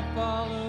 I follow.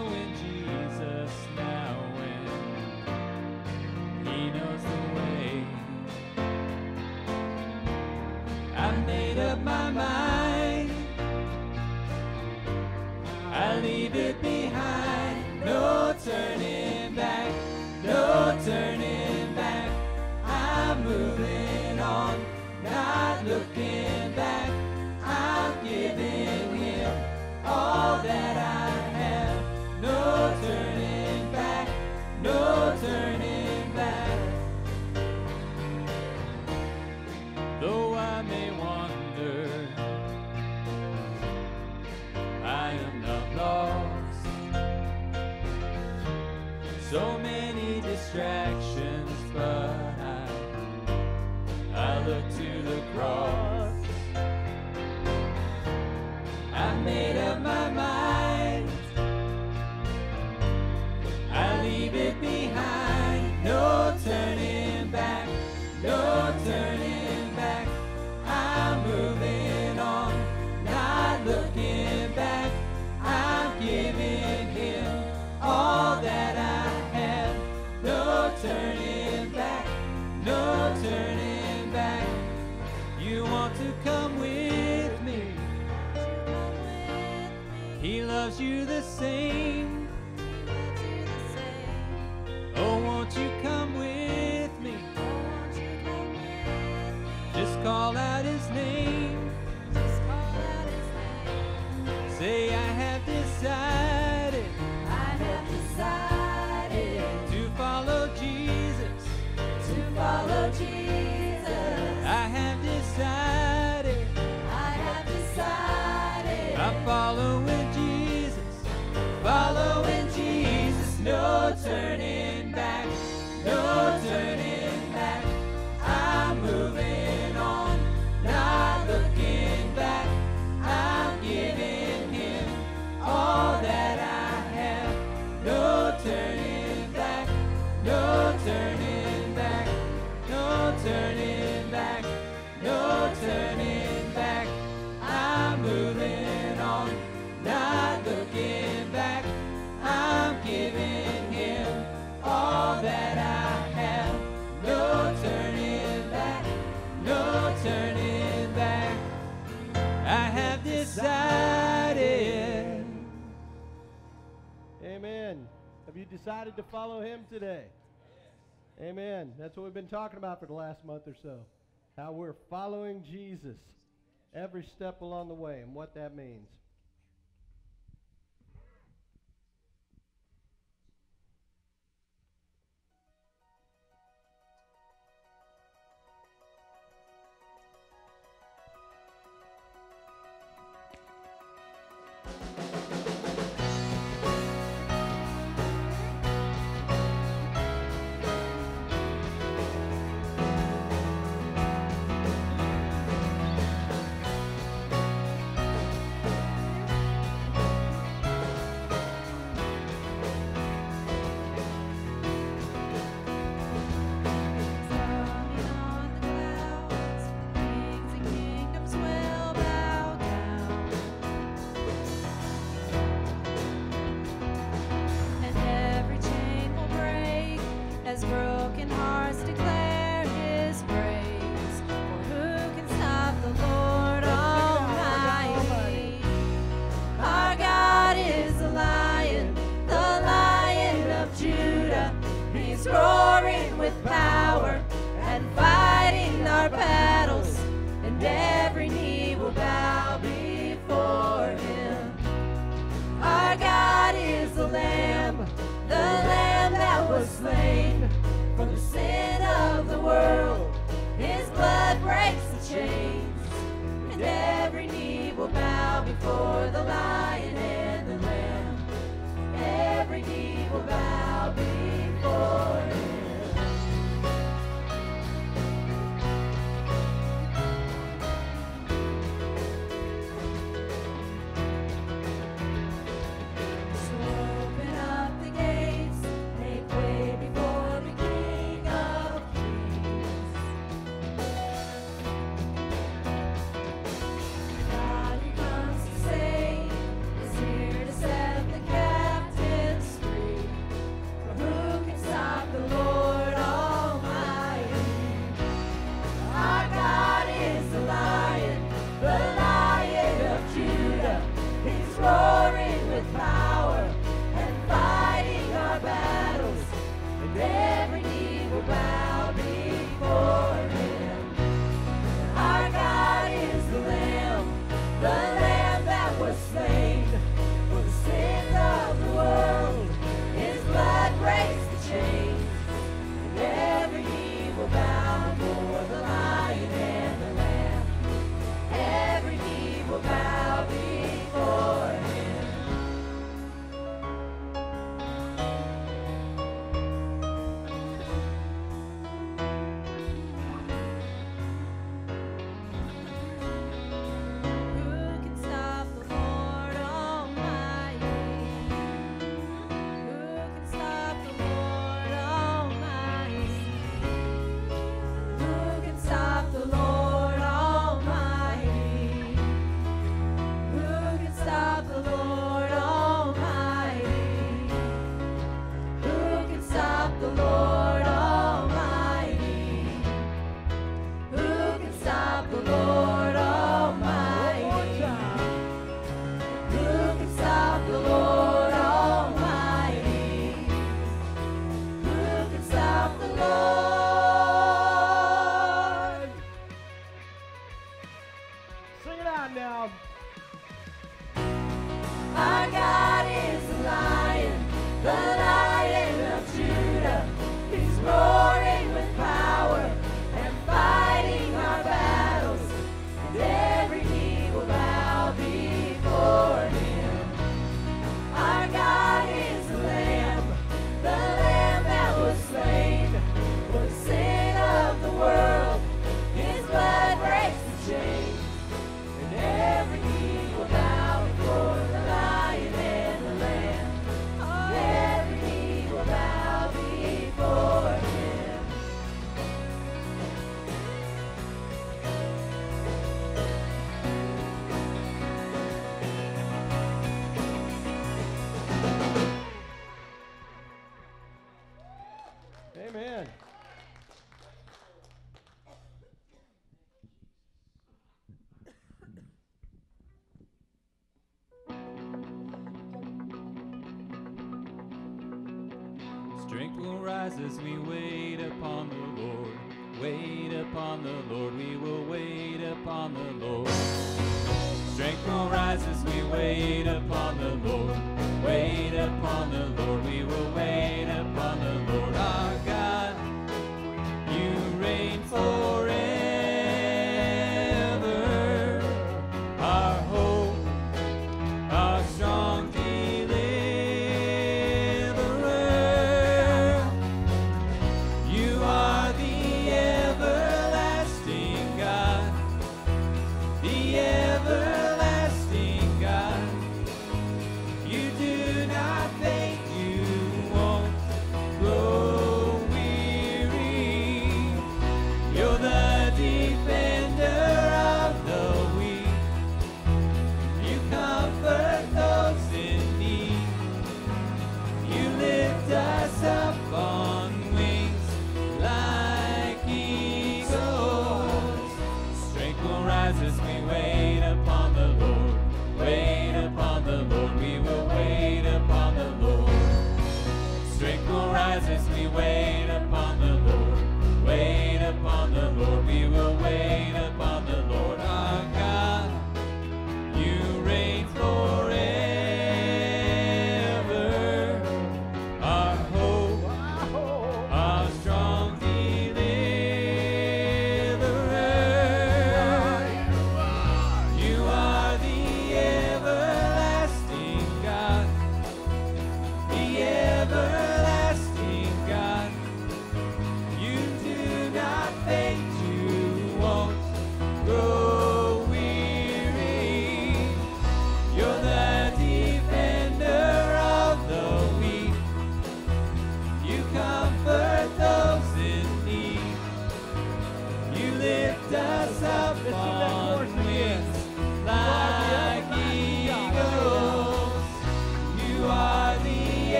you the same. Amen. Have you decided to follow him today? Yes. Amen. That's what we've been talking about for the last month or so. How we're following Jesus every step along the way and what that means.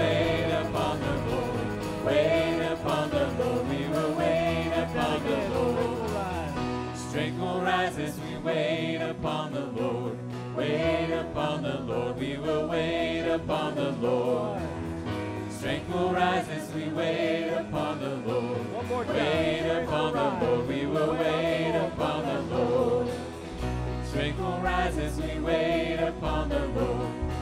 wait upon the Lord. Wait upon the Lord. We will wait upon the Lord. Strength will rise as we wait upon the Lord. Wait upon the Lord. We will wait upon the Lord. Strength will rise as we wait upon the Lord. Wait upon the Lord. We will wait upon the Lord. Strength will rise as we wait upon the Lord.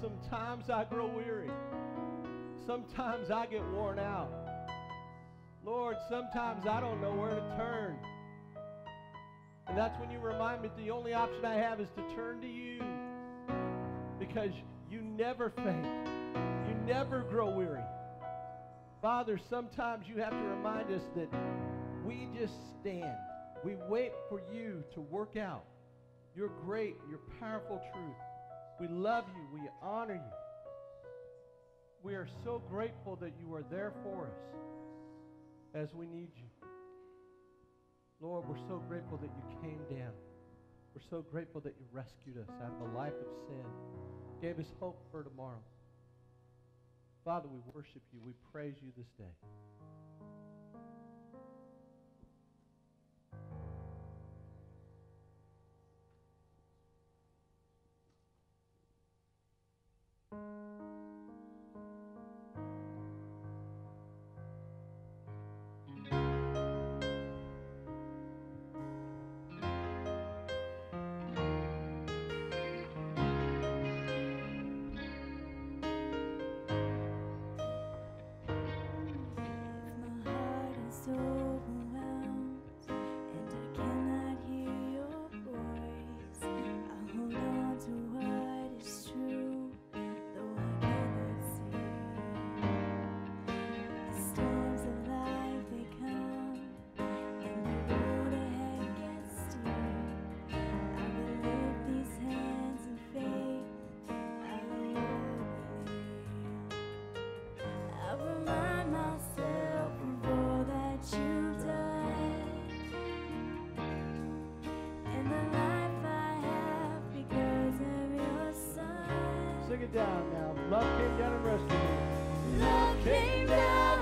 sometimes I grow weary. Sometimes I get worn out. Lord, sometimes I don't know where to turn. And that's when you remind me the only option I have is to turn to you. Because you never faint, you never grow weary. Father, sometimes you have to remind us that we just stand. We wait for you to work out your great, your powerful truth. We love you, we honor you. We are so grateful that you are there for us as we need you. Lord, we're so grateful that you came down. We're so grateful that you rescued us out of a life of sin, gave us hope for tomorrow. Father, we worship you. We praise you this day. Down now. Love came down and rescued me. Love came down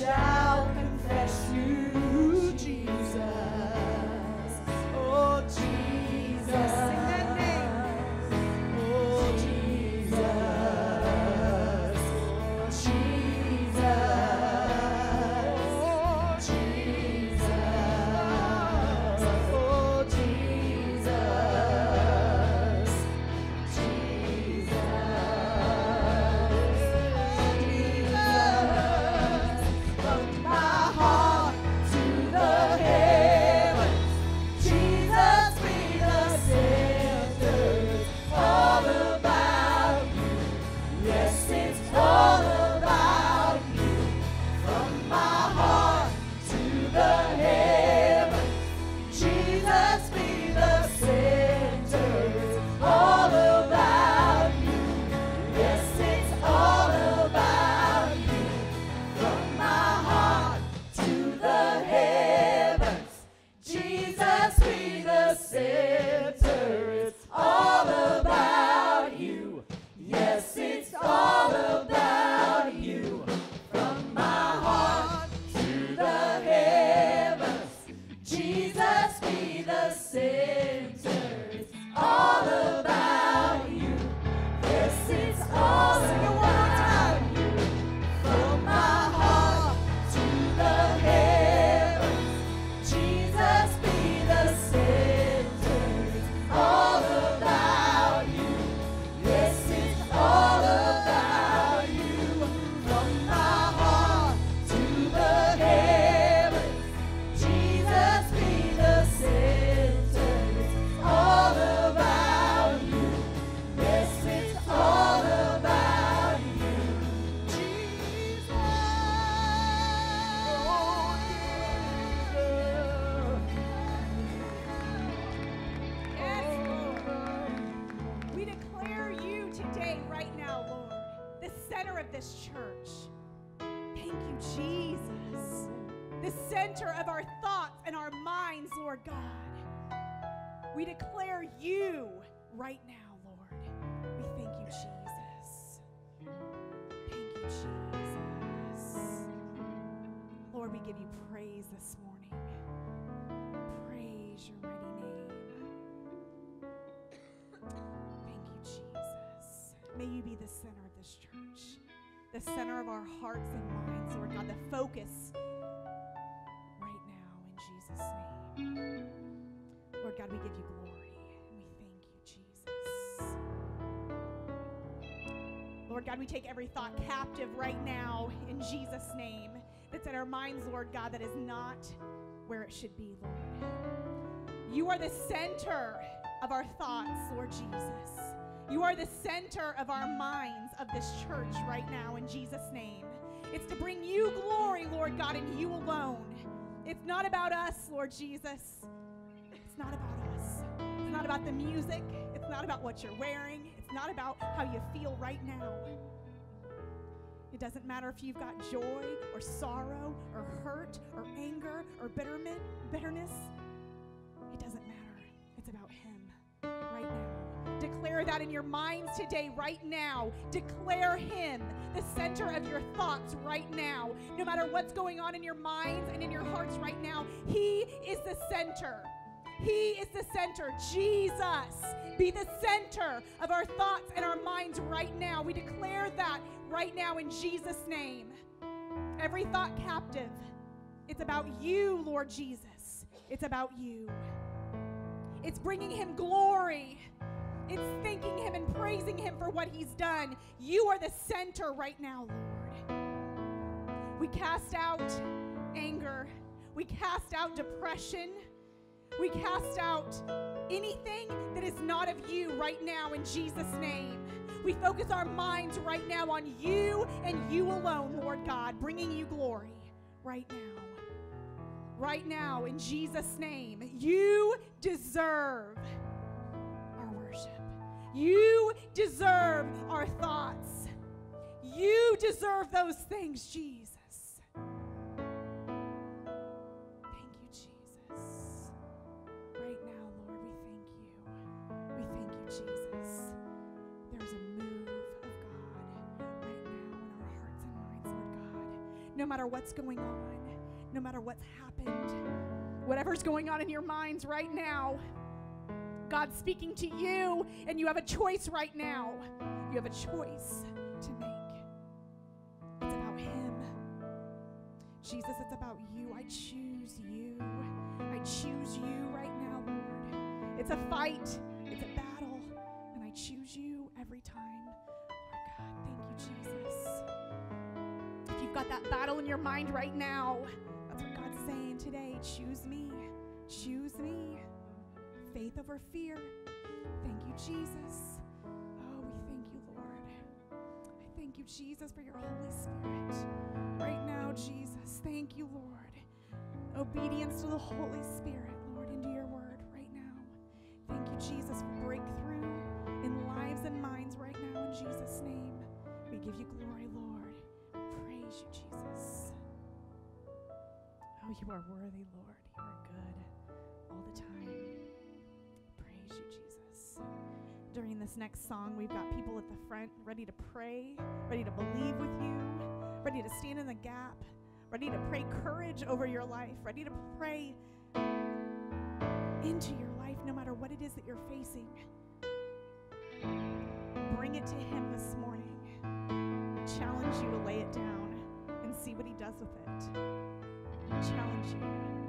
shall confess you, Jesus. Oh, Jesus. Give you praise this morning. Praise your mighty name. Thank you, Jesus. May you be the center of this church, the center of our hearts and minds, Lord God, the focus right now in Jesus' name. Lord God, we give you glory we thank you, Jesus. Lord God, we take every thought captive right now in Jesus' name that's in our minds, Lord God, that is not where it should be, Lord. You are the center of our thoughts, Lord Jesus. You are the center of our minds of this church right now in Jesus' name. It's to bring you glory, Lord God, and you alone. It's not about us, Lord Jesus. It's not about us. It's not about the music. It's not about what you're wearing. It's not about how you feel right now. It doesn't matter if you've got joy or sorrow or hurt or anger or bitterment, bitterness. It doesn't matter. It's about Him right now. Declare that in your minds today, right now. Declare Him the center of your thoughts right now. No matter what's going on in your minds and in your hearts right now, He is the center. He is the center. Jesus, be the center of our thoughts and our minds right now. We declare that right now in Jesus' name. Every thought captive. It's about you, Lord Jesus. It's about you. It's bringing him glory. It's thanking him and praising him for what he's done. You are the center right now, Lord. We cast out anger. We cast out depression. We cast out anything that is not of you right now in Jesus' name. We focus our minds right now on you and you alone, Lord God, bringing you glory right now. Right now, in Jesus' name, you deserve our worship. You deserve our thoughts. You deserve those things, Jesus. Thank you, Jesus. Right now, Lord, we thank you. We thank you, Jesus. No matter what's going on, no matter what's happened, whatever's going on in your minds right now, God's speaking to you, and you have a choice right now. You have a choice to make. It's about Him. Jesus, it's about you. I choose you. I choose you right now, Lord. It's a fight, it's a battle, and I choose you every time. Lord God, thank you, Jesus. You've got that battle in your mind right now, that's what God's saying today. Choose me. Choose me. Faith over fear. Thank you, Jesus. Oh, we thank you, Lord. I thank you, Jesus, for your Holy Spirit. Right now, Jesus, thank you, Lord. Obedience to the Holy Spirit, Lord, into your word right now. Thank you, Jesus, for breakthrough in lives and minds right now in Jesus' name. We give you glory, you, Jesus. Oh, you are worthy, Lord. You are good all the time. Praise you, Jesus. During this next song, we've got people at the front ready to pray, ready to believe with you, ready to stand in the gap, ready to pray courage over your life, ready to pray into your life no matter what it is that you're facing. Bring it to Him this morning. Challenge you to lay it down see what He does with it. Challenge you.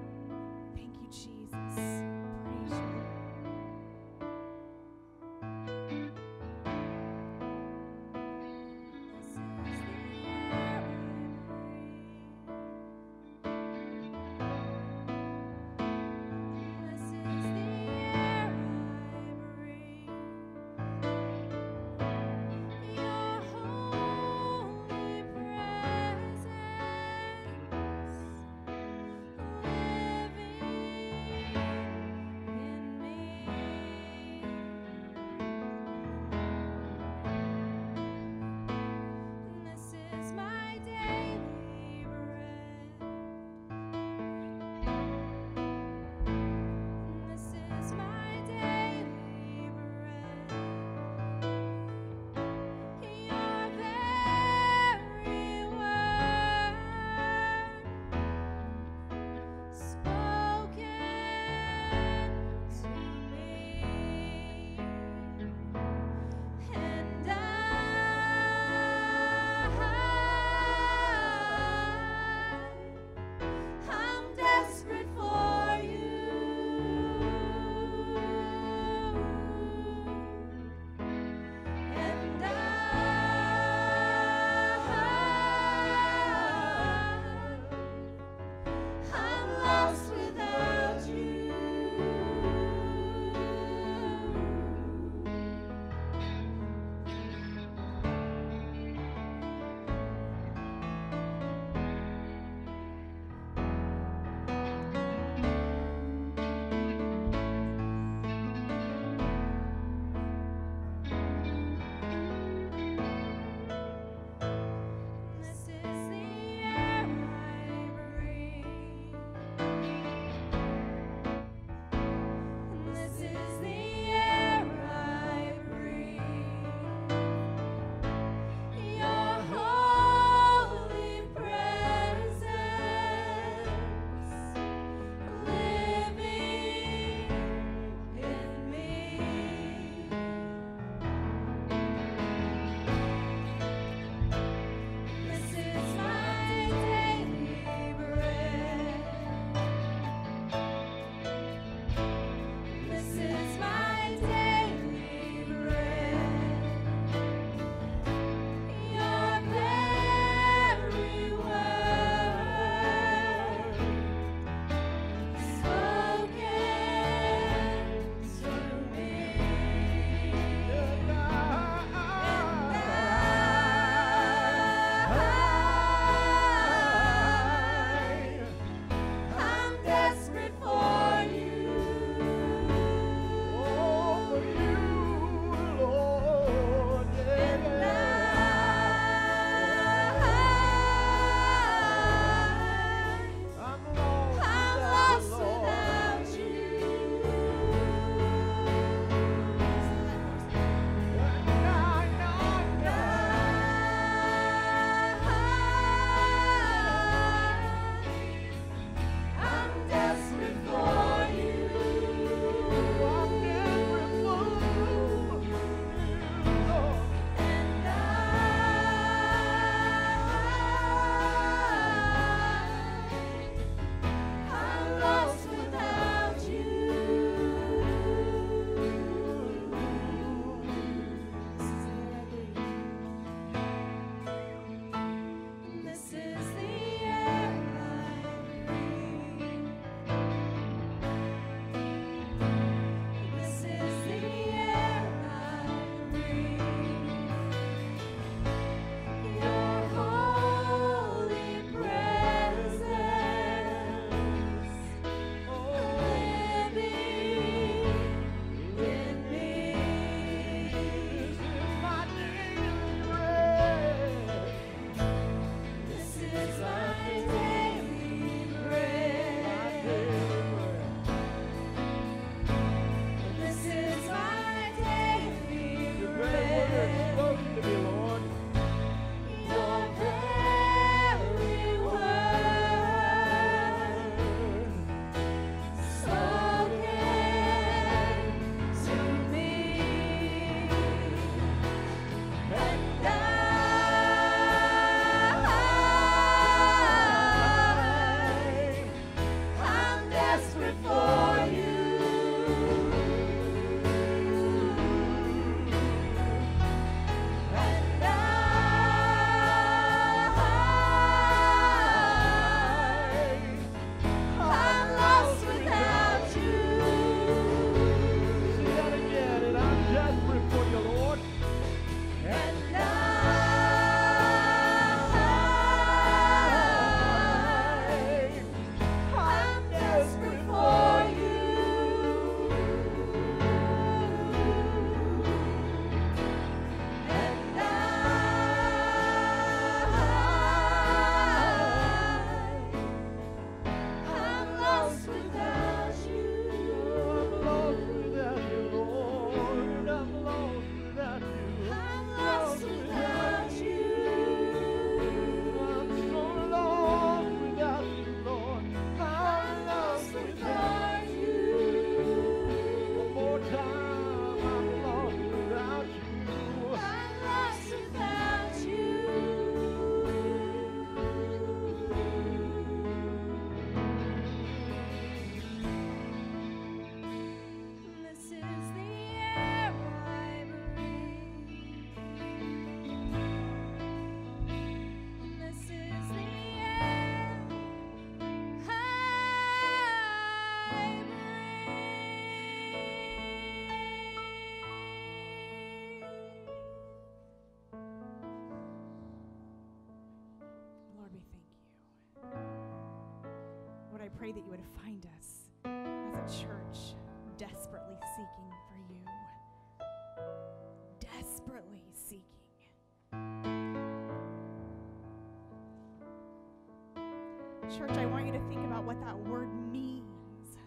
Think about what that word means.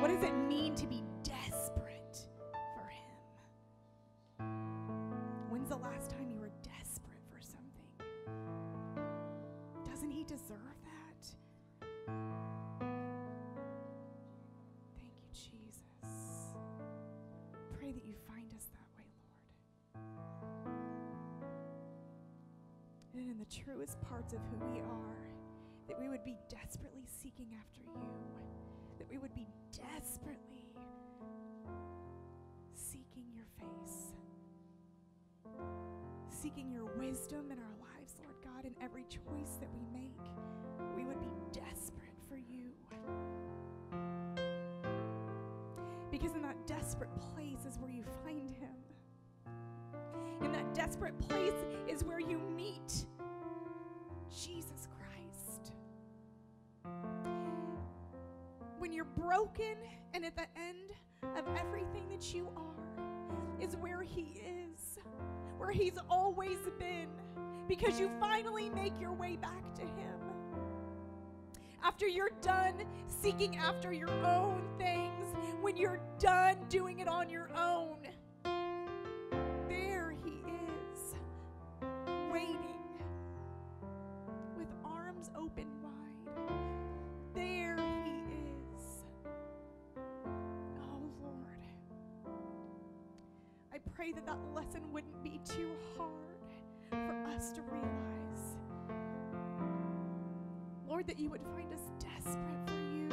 What does it mean to be desperate for Him? When's the last time you were desperate for something? Doesn't He deserve that? Thank you, Jesus. Pray that you find us that way, Lord. And in the truest parts of who we are, that we would be desperately seeking after you, that we would be desperately seeking your face, seeking your wisdom in our lives, Lord God, in every choice that we make. We would be desperate for you. Because in that desperate place is where you find him. In that desperate place is where you meet Jesus Christ. When you're broken and at the end of everything that you are, is where He is, where He's always been, because you finally make your way back to Him. After you're done seeking after your own things, when you're done doing it on your own, pray that that lesson wouldn't be too hard for us to realize. Lord, that you would find us desperate for you.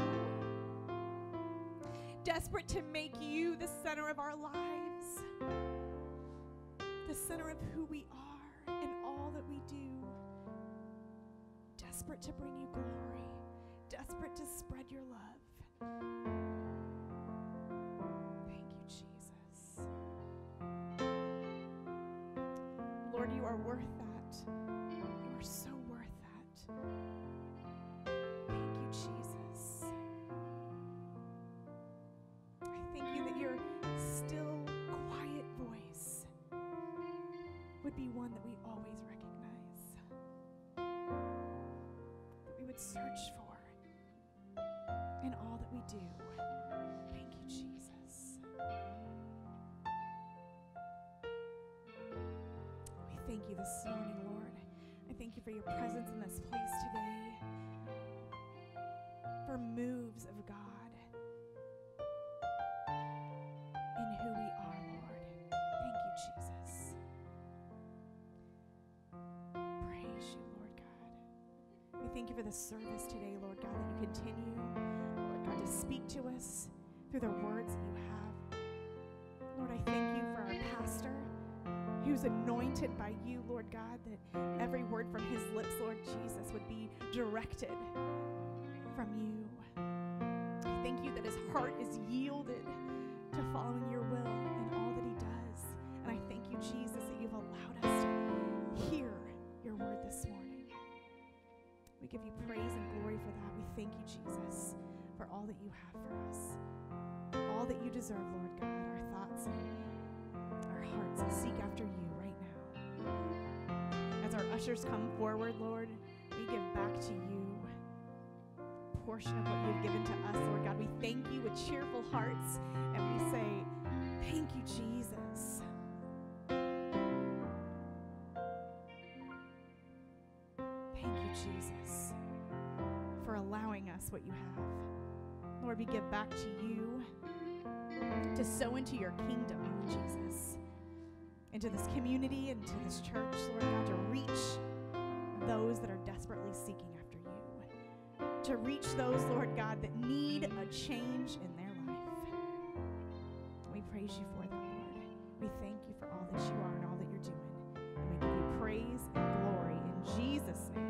Desperate to make you the center of our lives, the center of who we are and all that we do desperate to bring you glory, desperate to spread your love. Are worth that. You are so worth that. Thank you, Jesus. I thank you that your still, quiet voice would be one that we always recognize that we would search for in all that we do. You this morning, Lord. I thank you for your presence in this place today, for moves of God in who we are, Lord. Thank you, Jesus. Praise you, Lord God. We thank you for the service today, Lord God, that you continue, Lord God, to speak to us through the words you have. Who's anointed by you, Lord God, that every word from his lips, Lord Jesus, would be directed from you. I thank you that his heart is yielded to following your will in all that he does. And I thank you, Jesus, that you've allowed us to hear your word this morning. We give you praise and glory for that. We thank you, Jesus, for all that you have for us. All that you deserve, Lord God, our thoughts our hearts seek after you right now. As our ushers come forward, Lord, we give back to you a portion of what you've given to us, Lord God. We thank you with cheerful hearts and we say, Thank you, Jesus. Thank you, Jesus, for allowing us what you have. Lord, we give back to you to sow into your kingdom, Jesus, into this community, into this church, Lord God, to reach those that are desperately seeking after you, to reach those, Lord God, that need a change in their life. We praise you for that, Lord. We thank you for all that you are and all that you're doing. And we give you praise and glory in Jesus' name.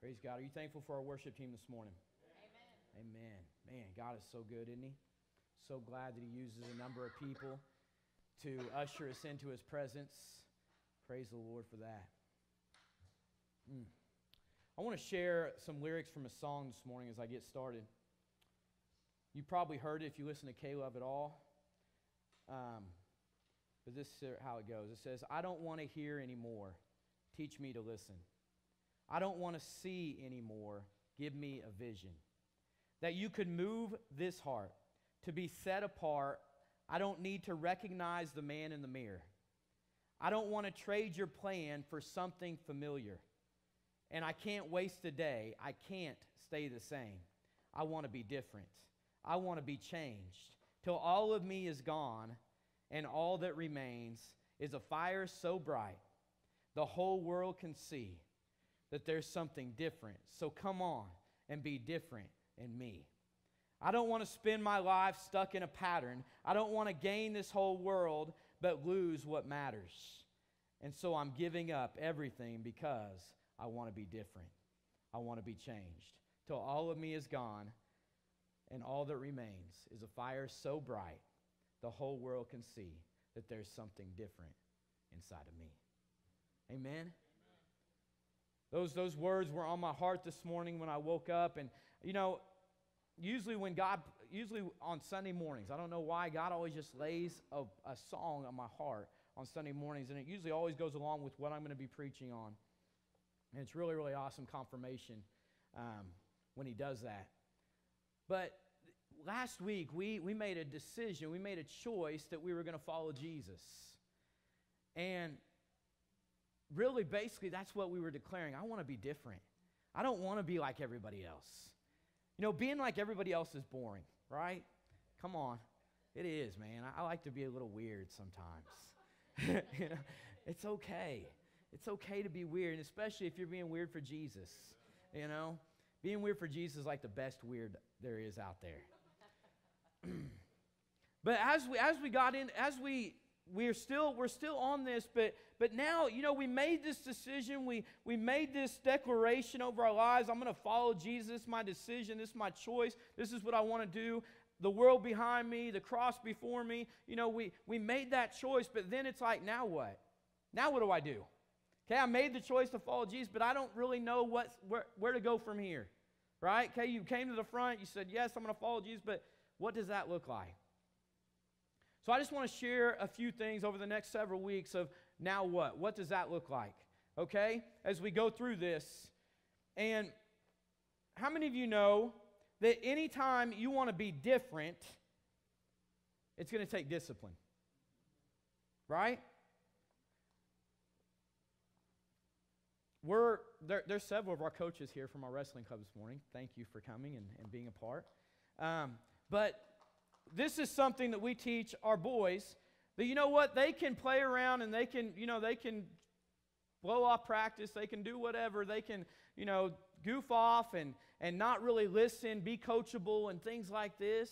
Praise God. Are you thankful for our worship team this morning? Amen. Amen. Man, God is so good, isn't He? So glad that He uses a number of people to usher us into His presence. Praise the Lord for that. Mm. I want to share some lyrics from a song this morning as I get started. You probably heard it if you listen to K-Love at all. Um, but this is how it goes. It says, I don't want to hear anymore. Teach me to listen. I don't want to see anymore. Give me a vision. That you could move this heart to be set apart. I don't need to recognize the man in the mirror. I don't want to trade your plan for something familiar. And I can't waste a day. I can't stay the same. I want to be different. I want to be changed. Till all of me is gone and all that remains is a fire so bright the whole world can see that there's something different. So come on and be different in me. I don't want to spend my life stuck in a pattern. I don't want to gain this whole world but lose what matters. And so I'm giving up everything because I want to be different. I want to be changed. Till all of me is gone and all that remains is a fire so bright the whole world can see that there's something different inside of me. Amen. Those, those words were on my heart this morning when I woke up. And, you know, usually when God, usually on Sunday mornings, I don't know why, God always just lays a, a song on my heart on Sunday mornings. And it usually always goes along with what I'm going to be preaching on. And it's really, really awesome confirmation um, when He does that. But last week, we, we made a decision, we made a choice that we were going to follow Jesus. And really, basically, that's what we were declaring. I want to be different. I don't want to be like everybody else. You know, being like everybody else is boring, right? Come on. It is, man. I, I like to be a little weird sometimes. you know, it's okay. It's okay to be weird, and especially if you're being weird for Jesus. You know, being weird for Jesus is like the best weird there is out there. but as we as we got in, as we we're still we're still on this but but now you know we made this decision. We we made this declaration over our lives. I'm going to follow jesus. My decision. This is my choice. This is what i want to do. The world behind me the cross before me you know we we made that choice but then it's like now what? Now what do i do? Okay i made the choice to follow jesus but i don't really know what where, where to go from here right? Okay you came to the front. You said yes i'm going to follow jesus but what does that look like so I just want to share a few things over the next several weeks of now what? What does that look like? Okay? As we go through this. And how many of you know that anytime you want to be different, it's going to take discipline? Right? We're, there, there's several of our coaches here from our wrestling club this morning. Thank you for coming and, and being a part. Um, but this is something that we teach our boys that you know what they can play around and they can you know they can blow off practice they can do whatever they can you know goof off and and not really listen be coachable and things like this.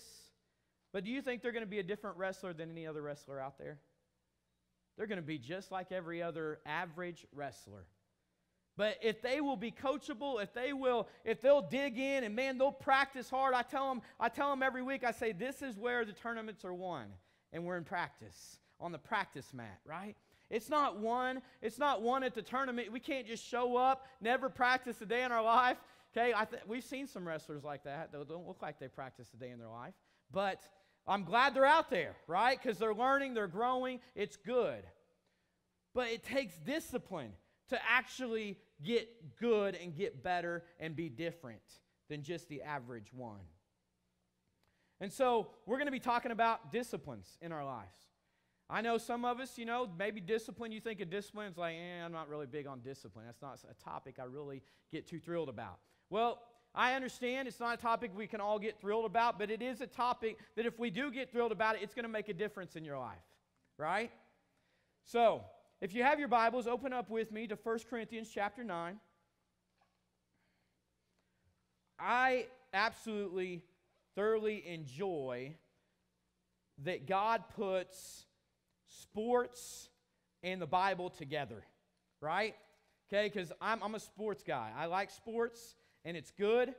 But do you think they're going to be a different wrestler than any other wrestler out there? They're going to be just like every other average wrestler but if they will be coachable, if they will, if they'll dig in and man, they'll practice hard. I tell them, I tell them every week, I say, this is where the tournaments are won. And we're in practice, on the practice mat, right? It's not one, it's not one at the tournament. We can't just show up, never practice a day in our life. Okay, I th- we've seen some wrestlers like that. They don't look like they practice a day in their life. But I'm glad they're out there, right? Because they're learning, they're growing, it's good. But it takes discipline to actually get good and get better and be different than just the average one. And so we're going to be talking about disciplines in our lives. I know some of us, you know, maybe discipline, you think of discipline, it's like, eh, I'm not really big on discipline. That's not a topic I really get too thrilled about. Well, I understand it's not a topic we can all get thrilled about, but it is a topic that if we do get thrilled about it, it's going to make a difference in your life, right? So, if you have your Bibles, open up with me to 1 Corinthians chapter 9. I absolutely, thoroughly enjoy that God puts sports and the Bible together, right? okay? Because I'm, I'm a sports guy. I like sports, and it's good.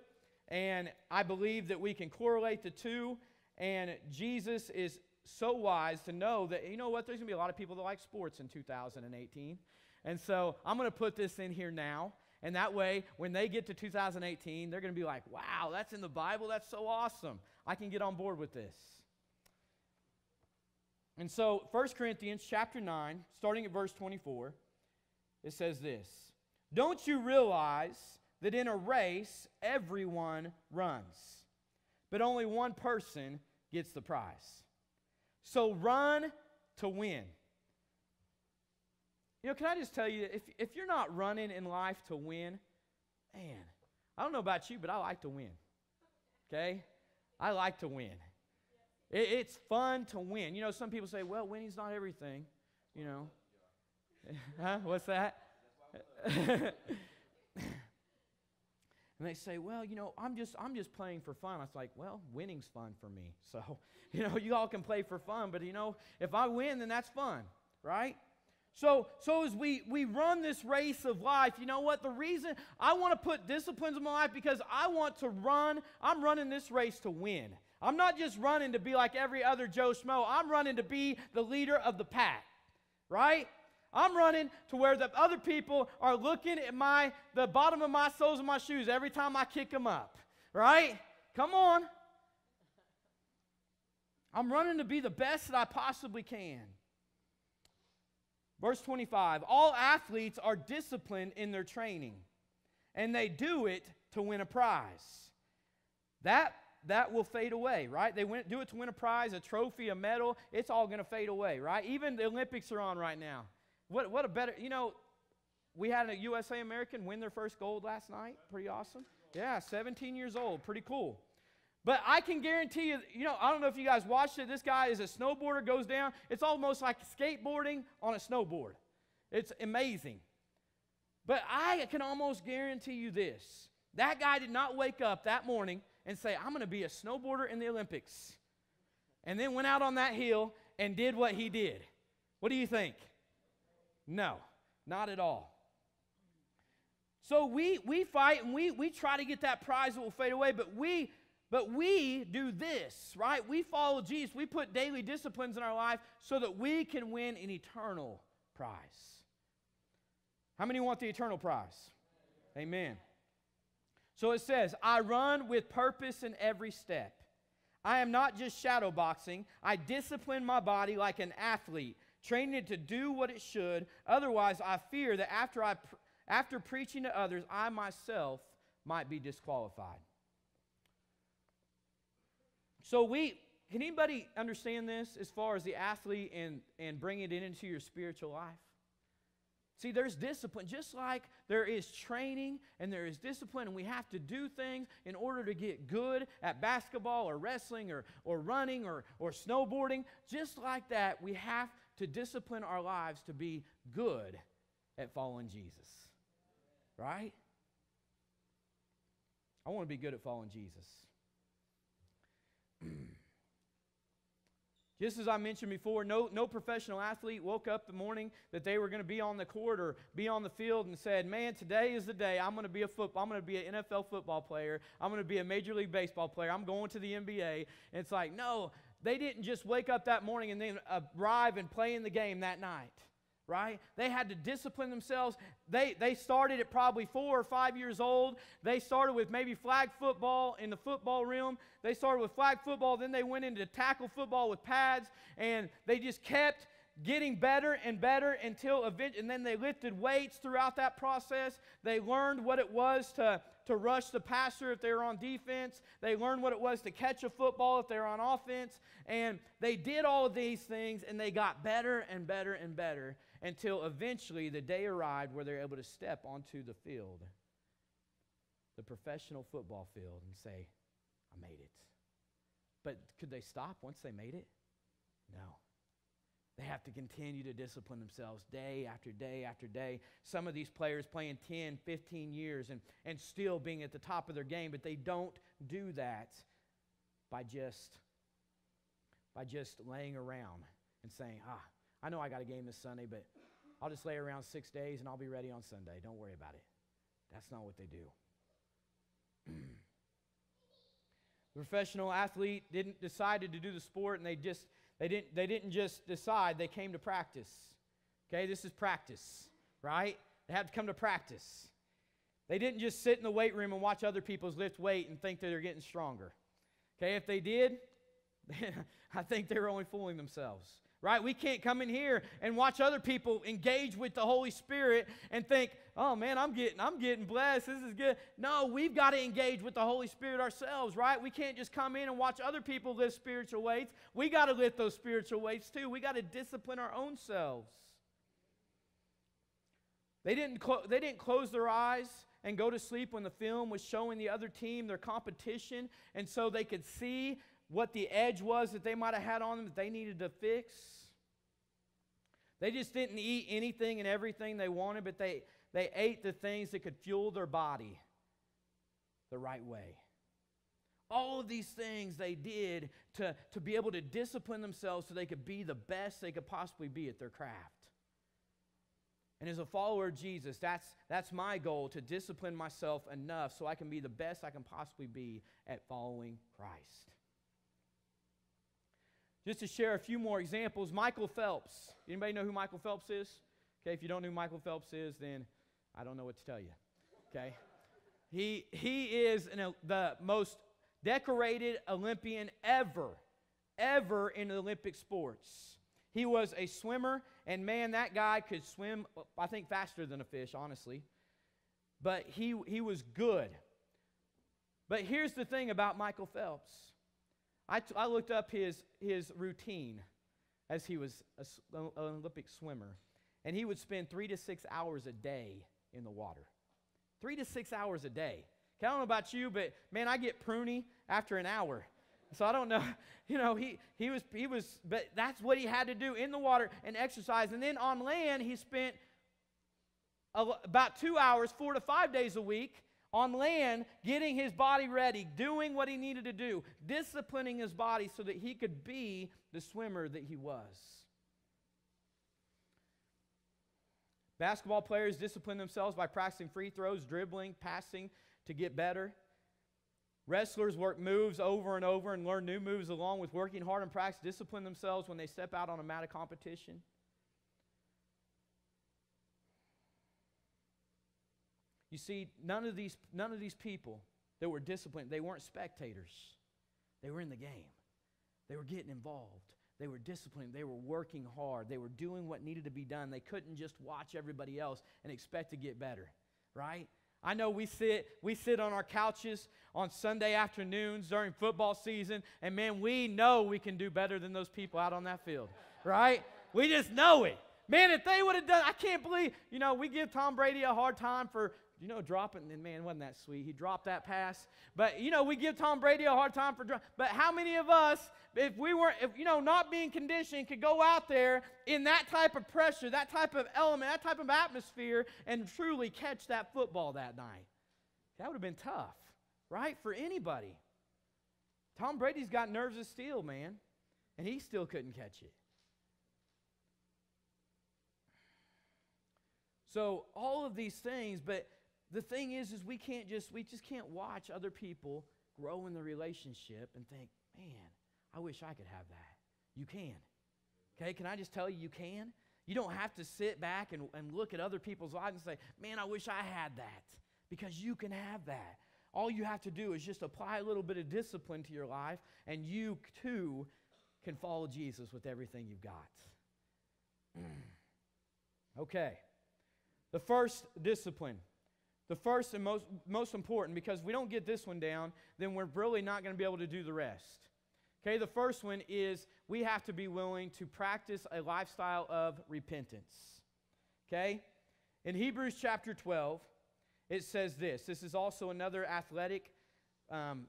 And I believe that we can correlate the two. And Jesus is so wise to know that, you know what, there's going to be a lot of people that like sports in 2018. And so I'm going to put this in here now. And that way, when they get to 2018, they're going to be like, wow, that's in the Bible. That's so awesome. I can get on board with this. And so 1 Corinthians chapter 9, starting at verse 24, it says this Don't you realize that in a race everyone runs, but only one person gets the prize? So run to win. You know, can I just tell you, if, if you're not running in life to win, man, I don't know about you, but I like to win. Okay? I like to win. It, it's fun to win. You know, some people say, well, winning's not everything. You know. huh? What's that? and they say, well, you know, I'm just I'm just playing for fun. I was like, well, winning's fun for me. So, you know, you all can play for fun, but you know, if I win, then that's fun, right? So, so as we, we run this race of life, you know what? The reason I want to put disciplines in my life because I want to run, I'm running this race to win. I'm not just running to be like every other Joe Schmo. I'm running to be the leader of the pack, right? I'm running to where the other people are looking at my the bottom of my soles of my shoes every time I kick them up, right? Come on. I'm running to be the best that I possibly can. Verse 25 All athletes are disciplined in their training, and they do it to win a prize. That, that will fade away, right? They win, do it to win a prize, a trophy, a medal. It's all going to fade away, right? Even the Olympics are on right now. What, what a better, you know, we had a USA American win their first gold last night. Pretty awesome. Yeah, 17 years old. Pretty cool. But I can guarantee you, you know, I don't know if you guys watched it. This guy is a snowboarder, goes down. It's almost like skateboarding on a snowboard. It's amazing. But I can almost guarantee you this that guy did not wake up that morning and say, I'm going to be a snowboarder in the Olympics. And then went out on that hill and did what he did. What do you think? No, not at all. So we, we fight and we, we try to get that prize that will fade away, but we but we do this, right? We follow Jesus. We put daily disciplines in our life so that we can win an eternal prize. How many want the eternal prize? Amen. So it says, I run with purpose in every step. I am not just shadow boxing. I discipline my body like an athlete, training it to do what it should. Otherwise, I fear that after, I, after preaching to others, I myself might be disqualified. So we can anybody understand this as far as the athlete and, and bring it into your spiritual life? See, there's discipline, just like there is training and there is discipline, and we have to do things in order to get good at basketball or wrestling or, or running or, or snowboarding. Just like that, we have to discipline our lives to be good at following Jesus. Right? I want to be good at following Jesus. Just as I mentioned before, no, no professional athlete woke up the morning that they were going to be on the court or be on the field and said, Man, today is the day I'm going to be a football, I'm going to be an NFL football player. I'm going to be a Major League Baseball player. I'm going to the NBA. And it's like, no, they didn't just wake up that morning and then arrive and play in the game that night right? They had to discipline themselves. They, they started at probably four or five years old. They started with maybe flag football in the football realm. They started with flag football, then they went into tackle football with pads, and they just kept getting better and better until eventually, and then they lifted weights throughout that process. They learned what it was to, to rush the passer if they were on defense. They learned what it was to catch a football if they were on offense. And they did all of these things, and they got better and better and better until eventually the day arrived where they're able to step onto the field, the professional football field, and say, I made it. But could they stop once they made it? No. They have to continue to discipline themselves day after day after day. Some of these players playing 10, 15 years and, and still being at the top of their game, but they don't do that by just by just laying around and saying, ah, I know I got a game this Sunday, but I'll just lay around six days and I'll be ready on Sunday. Don't worry about it. That's not what they do. the professional athlete didn't decided to do the sport and they just they didn't they didn't just decide, they came to practice. Okay, this is practice, right? They had to come to practice. They didn't just sit in the weight room and watch other people's lift weight and think that they're getting stronger. Okay, if they did, I think they were only fooling themselves. Right? We can't come in here and watch other people engage with the Holy Spirit and think, "Oh man, I'm getting I'm getting blessed. This is good." No, we've got to engage with the Holy Spirit ourselves, right? We can't just come in and watch other people lift spiritual weights. We got to lift those spiritual weights too. We got to discipline our own selves. They didn't, clo- they didn't close their eyes and go to sleep when the film was showing the other team their competition, and so they could see what the edge was that they might have had on them that they needed to fix. They just didn't eat anything and everything they wanted, but they, they ate the things that could fuel their body the right way. All of these things they did to, to be able to discipline themselves so they could be the best they could possibly be at their craft. And as a follower of Jesus, that's, that's my goal to discipline myself enough so I can be the best I can possibly be at following Christ. Just to share a few more examples, Michael Phelps. Anybody know who Michael Phelps is? Okay, if you don't know who Michael Phelps is, then I don't know what to tell you. Okay? He, he is an, the most decorated Olympian ever, ever in Olympic sports. He was a swimmer, and man, that guy could swim, I think, faster than a fish, honestly. But he, he was good. But here's the thing about Michael Phelps I, t- I looked up his, his routine as he was an Olympic swimmer, and he would spend three to six hours a day in the water. Three to six hours a day. I don't know about you, but man, I get pruny after an hour. So I don't know, you know, he, he was, he was, but that's what he had to do in the water and exercise. And then on land, he spent about two hours, four to five days a week on land, getting his body ready, doing what he needed to do, disciplining his body so that he could be the swimmer that he was. Basketball players discipline themselves by practicing free throws, dribbling, passing to get better. Wrestlers work moves over and over and learn new moves along with working hard and practice, discipline themselves when they step out on a mat of competition. You see, none of these, none of these people that were disciplined, they weren't spectators. They were in the game. They were getting involved. They were disciplined. They were working hard. They were doing what needed to be done. They couldn't just watch everybody else and expect to get better, right? I know we sit we sit on our couches on Sunday afternoons during football season and man, we know we can do better than those people out on that field, right? We just know it. Man, if they would have done I can't believe, you know, we give Tom Brady a hard time for you know, dropping, and man, wasn't that sweet? He dropped that pass. But, you know, we give Tom Brady a hard time for drop. But how many of us, if we weren't, if, you know, not being conditioned, could go out there in that type of pressure, that type of element, that type of atmosphere, and truly catch that football that night? That would have been tough, right? For anybody. Tom Brady's got nerves of steel, man, and he still couldn't catch it. So, all of these things, but the thing is is we can't just we just can't watch other people grow in the relationship and think man i wish i could have that. You can. Okay can i just tell you you can? You don't have to sit back and, and look at other people's lives and say man i wish i had that. Because you can have that. All you have to do is just apply a little bit of discipline to your life and you too can follow jesus with everything you've got. Okay. The first discipline the first and most, most important, because we don't get this one down, then we're really not going to be able to do the rest. Okay, the first one is we have to be willing to practice a lifestyle of repentance. Okay? In Hebrews chapter 12, it says this. This is also another athletic um,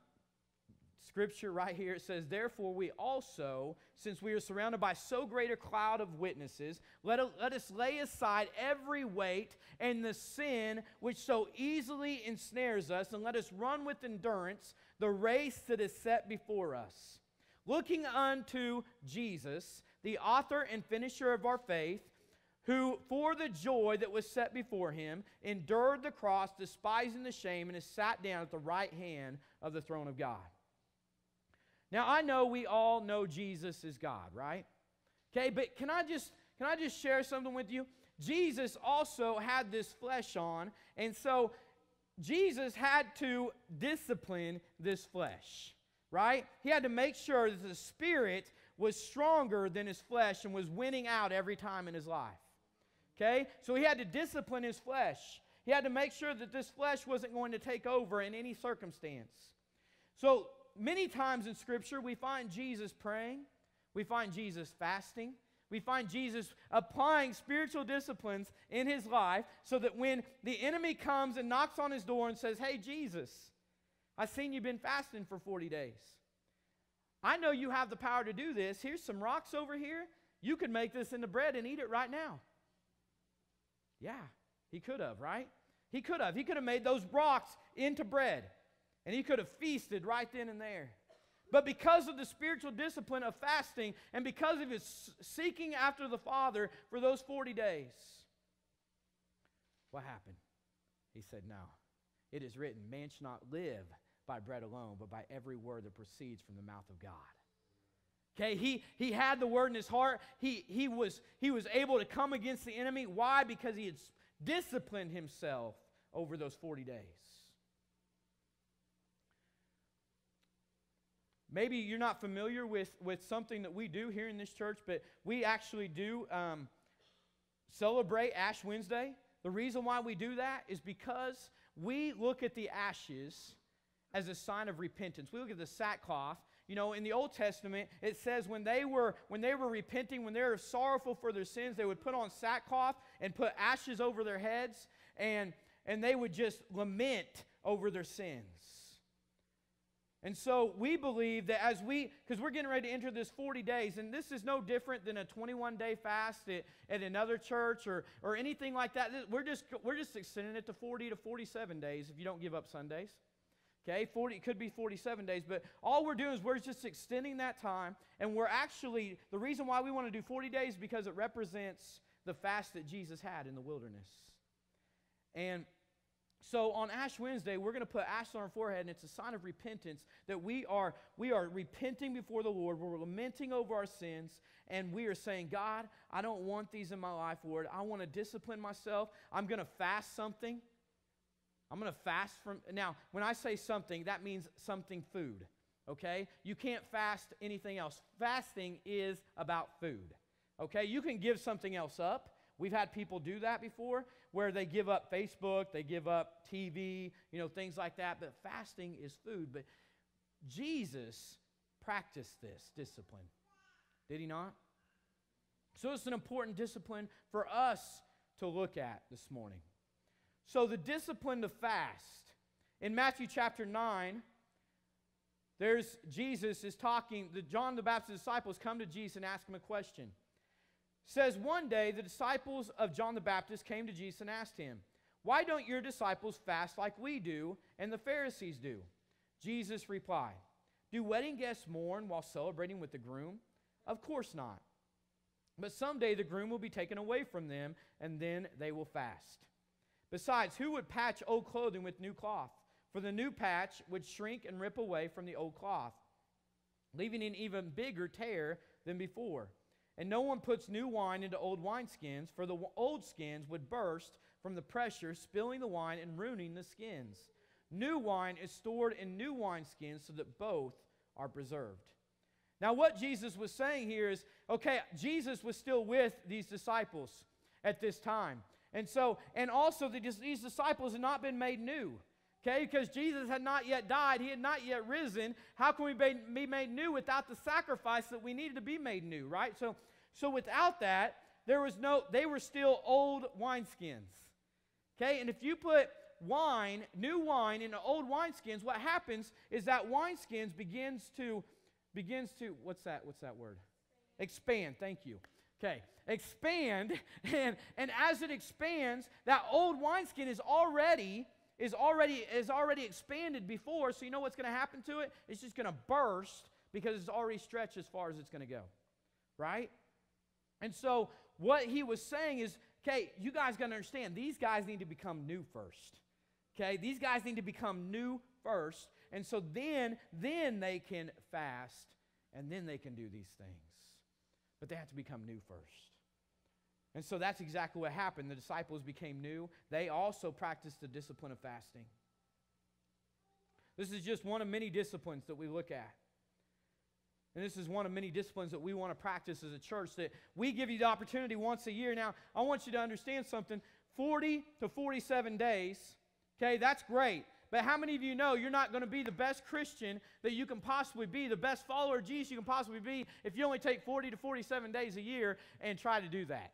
scripture right here. It says, Therefore, we also, since we are surrounded by so great a cloud of witnesses, let, let us lay aside every weight and the sin which so easily ensnares us, and let us run with endurance the race that is set before us. Looking unto Jesus, the author and finisher of our faith, who, for the joy that was set before him, endured the cross, despising the shame, and is sat down at the right hand of the throne of God. Now, I know we all know Jesus is God, right? Okay, but can I just can I just share something with you? Jesus also had this flesh on, and so Jesus had to discipline this flesh, right? He had to make sure that the spirit was stronger than his flesh and was winning out every time in his life. Okay? So he had to discipline his flesh. He had to make sure that this flesh wasn't going to take over in any circumstance. So many times in Scripture, we find Jesus praying, we find Jesus fasting, we find Jesus applying spiritual disciplines in his life so that when the enemy comes and knocks on his door and says, Hey, Jesus, I've seen you've been fasting for 40 days. I know you have the power to do this. Here's some rocks over here. You could make this into bread and eat it right now. Yeah, he could have, right? He could have. He could have made those rocks into bread and he could have feasted right then and there. But because of the spiritual discipline of fasting and because of his seeking after the Father for those 40 days, what happened? He said, No. It is written, man shall not live by bread alone, but by every word that proceeds from the mouth of God. Okay, he, he had the word in his heart. He, he, was, he was able to come against the enemy. Why? Because he had disciplined himself over those 40 days. Maybe you're not familiar with, with something that we do here in this church, but we actually do um, celebrate Ash Wednesday. The reason why we do that is because we look at the ashes as a sign of repentance. We look at the sackcloth. You know, in the Old Testament, it says when they were when they were repenting, when they were sorrowful for their sins, they would put on sackcloth and put ashes over their heads, and and they would just lament over their sins. And so we believe that as we, because we're getting ready to enter this 40 days, and this is no different than a 21 day fast at, at another church or, or anything like that. We're just, we're just extending it to 40 to 47 days if you don't give up Sundays. Okay, 40, it could be 47 days, but all we're doing is we're just extending that time, and we're actually, the reason why we want to do 40 days because it represents the fast that Jesus had in the wilderness. And so on Ash Wednesday, we're going to put ash on our forehead, and it's a sign of repentance that we are, we are repenting before the Lord. We're lamenting over our sins, and we are saying, God, I don't want these in my life, Lord. I want to discipline myself. I'm going to fast something. I'm going to fast from. Now, when I say something, that means something food, okay? You can't fast anything else. Fasting is about food, okay? You can give something else up. We've had people do that before where they give up Facebook, they give up TV, you know, things like that. But fasting is food. But Jesus practiced this discipline, did he not? So it's an important discipline for us to look at this morning. So the discipline to fast. In Matthew chapter 9, there's Jesus is talking, the John the Baptist disciples come to Jesus and ask him a question says one day the disciples of John the Baptist came to Jesus and asked him, Why don't your disciples fast like we do and the Pharisees do? Jesus replied, Do wedding guests mourn while celebrating with the groom? Of course not. But someday the groom will be taken away from them, and then they will fast. Besides, who would patch old clothing with new cloth? For the new patch would shrink and rip away from the old cloth, leaving an even bigger tear than before. And no one puts new wine into old wineskins, for the old skins would burst from the pressure, spilling the wine and ruining the skins. New wine is stored in new wineskins so that both are preserved. Now, what Jesus was saying here is okay, Jesus was still with these disciples at this time. And so, and also the, these disciples had not been made new. Okay, because Jesus had not yet died, he had not yet risen. How can we be made new without the sacrifice that we needed to be made new, right? So, so without that, there was no, they were still old wineskins. Okay, and if you put wine, new wine, into old wineskins, what happens is that wineskins begins to, begins to, what's that, what's that word? Expand, thank you. Okay, expand, and, and as it expands, that old wineskin is already, is already, is already expanded before, so you know what's going to happen to it? It's just going to burst because it's already stretched as far as it's going to go, right? And so, what he was saying is, okay, you guys got to understand, these guys need to become new first. Okay, these guys need to become new first. And so then, then they can fast and then they can do these things. But they have to become new first. And so that's exactly what happened. The disciples became new. They also practiced the discipline of fasting. This is just one of many disciplines that we look at. And this is one of many disciplines that we want to practice as a church that we give you the opportunity once a year. Now, I want you to understand something 40 to 47 days, okay, that's great. But how many of you know you're not going to be the best Christian that you can possibly be, the best follower of Jesus you can possibly be, if you only take 40 to 47 days a year and try to do that?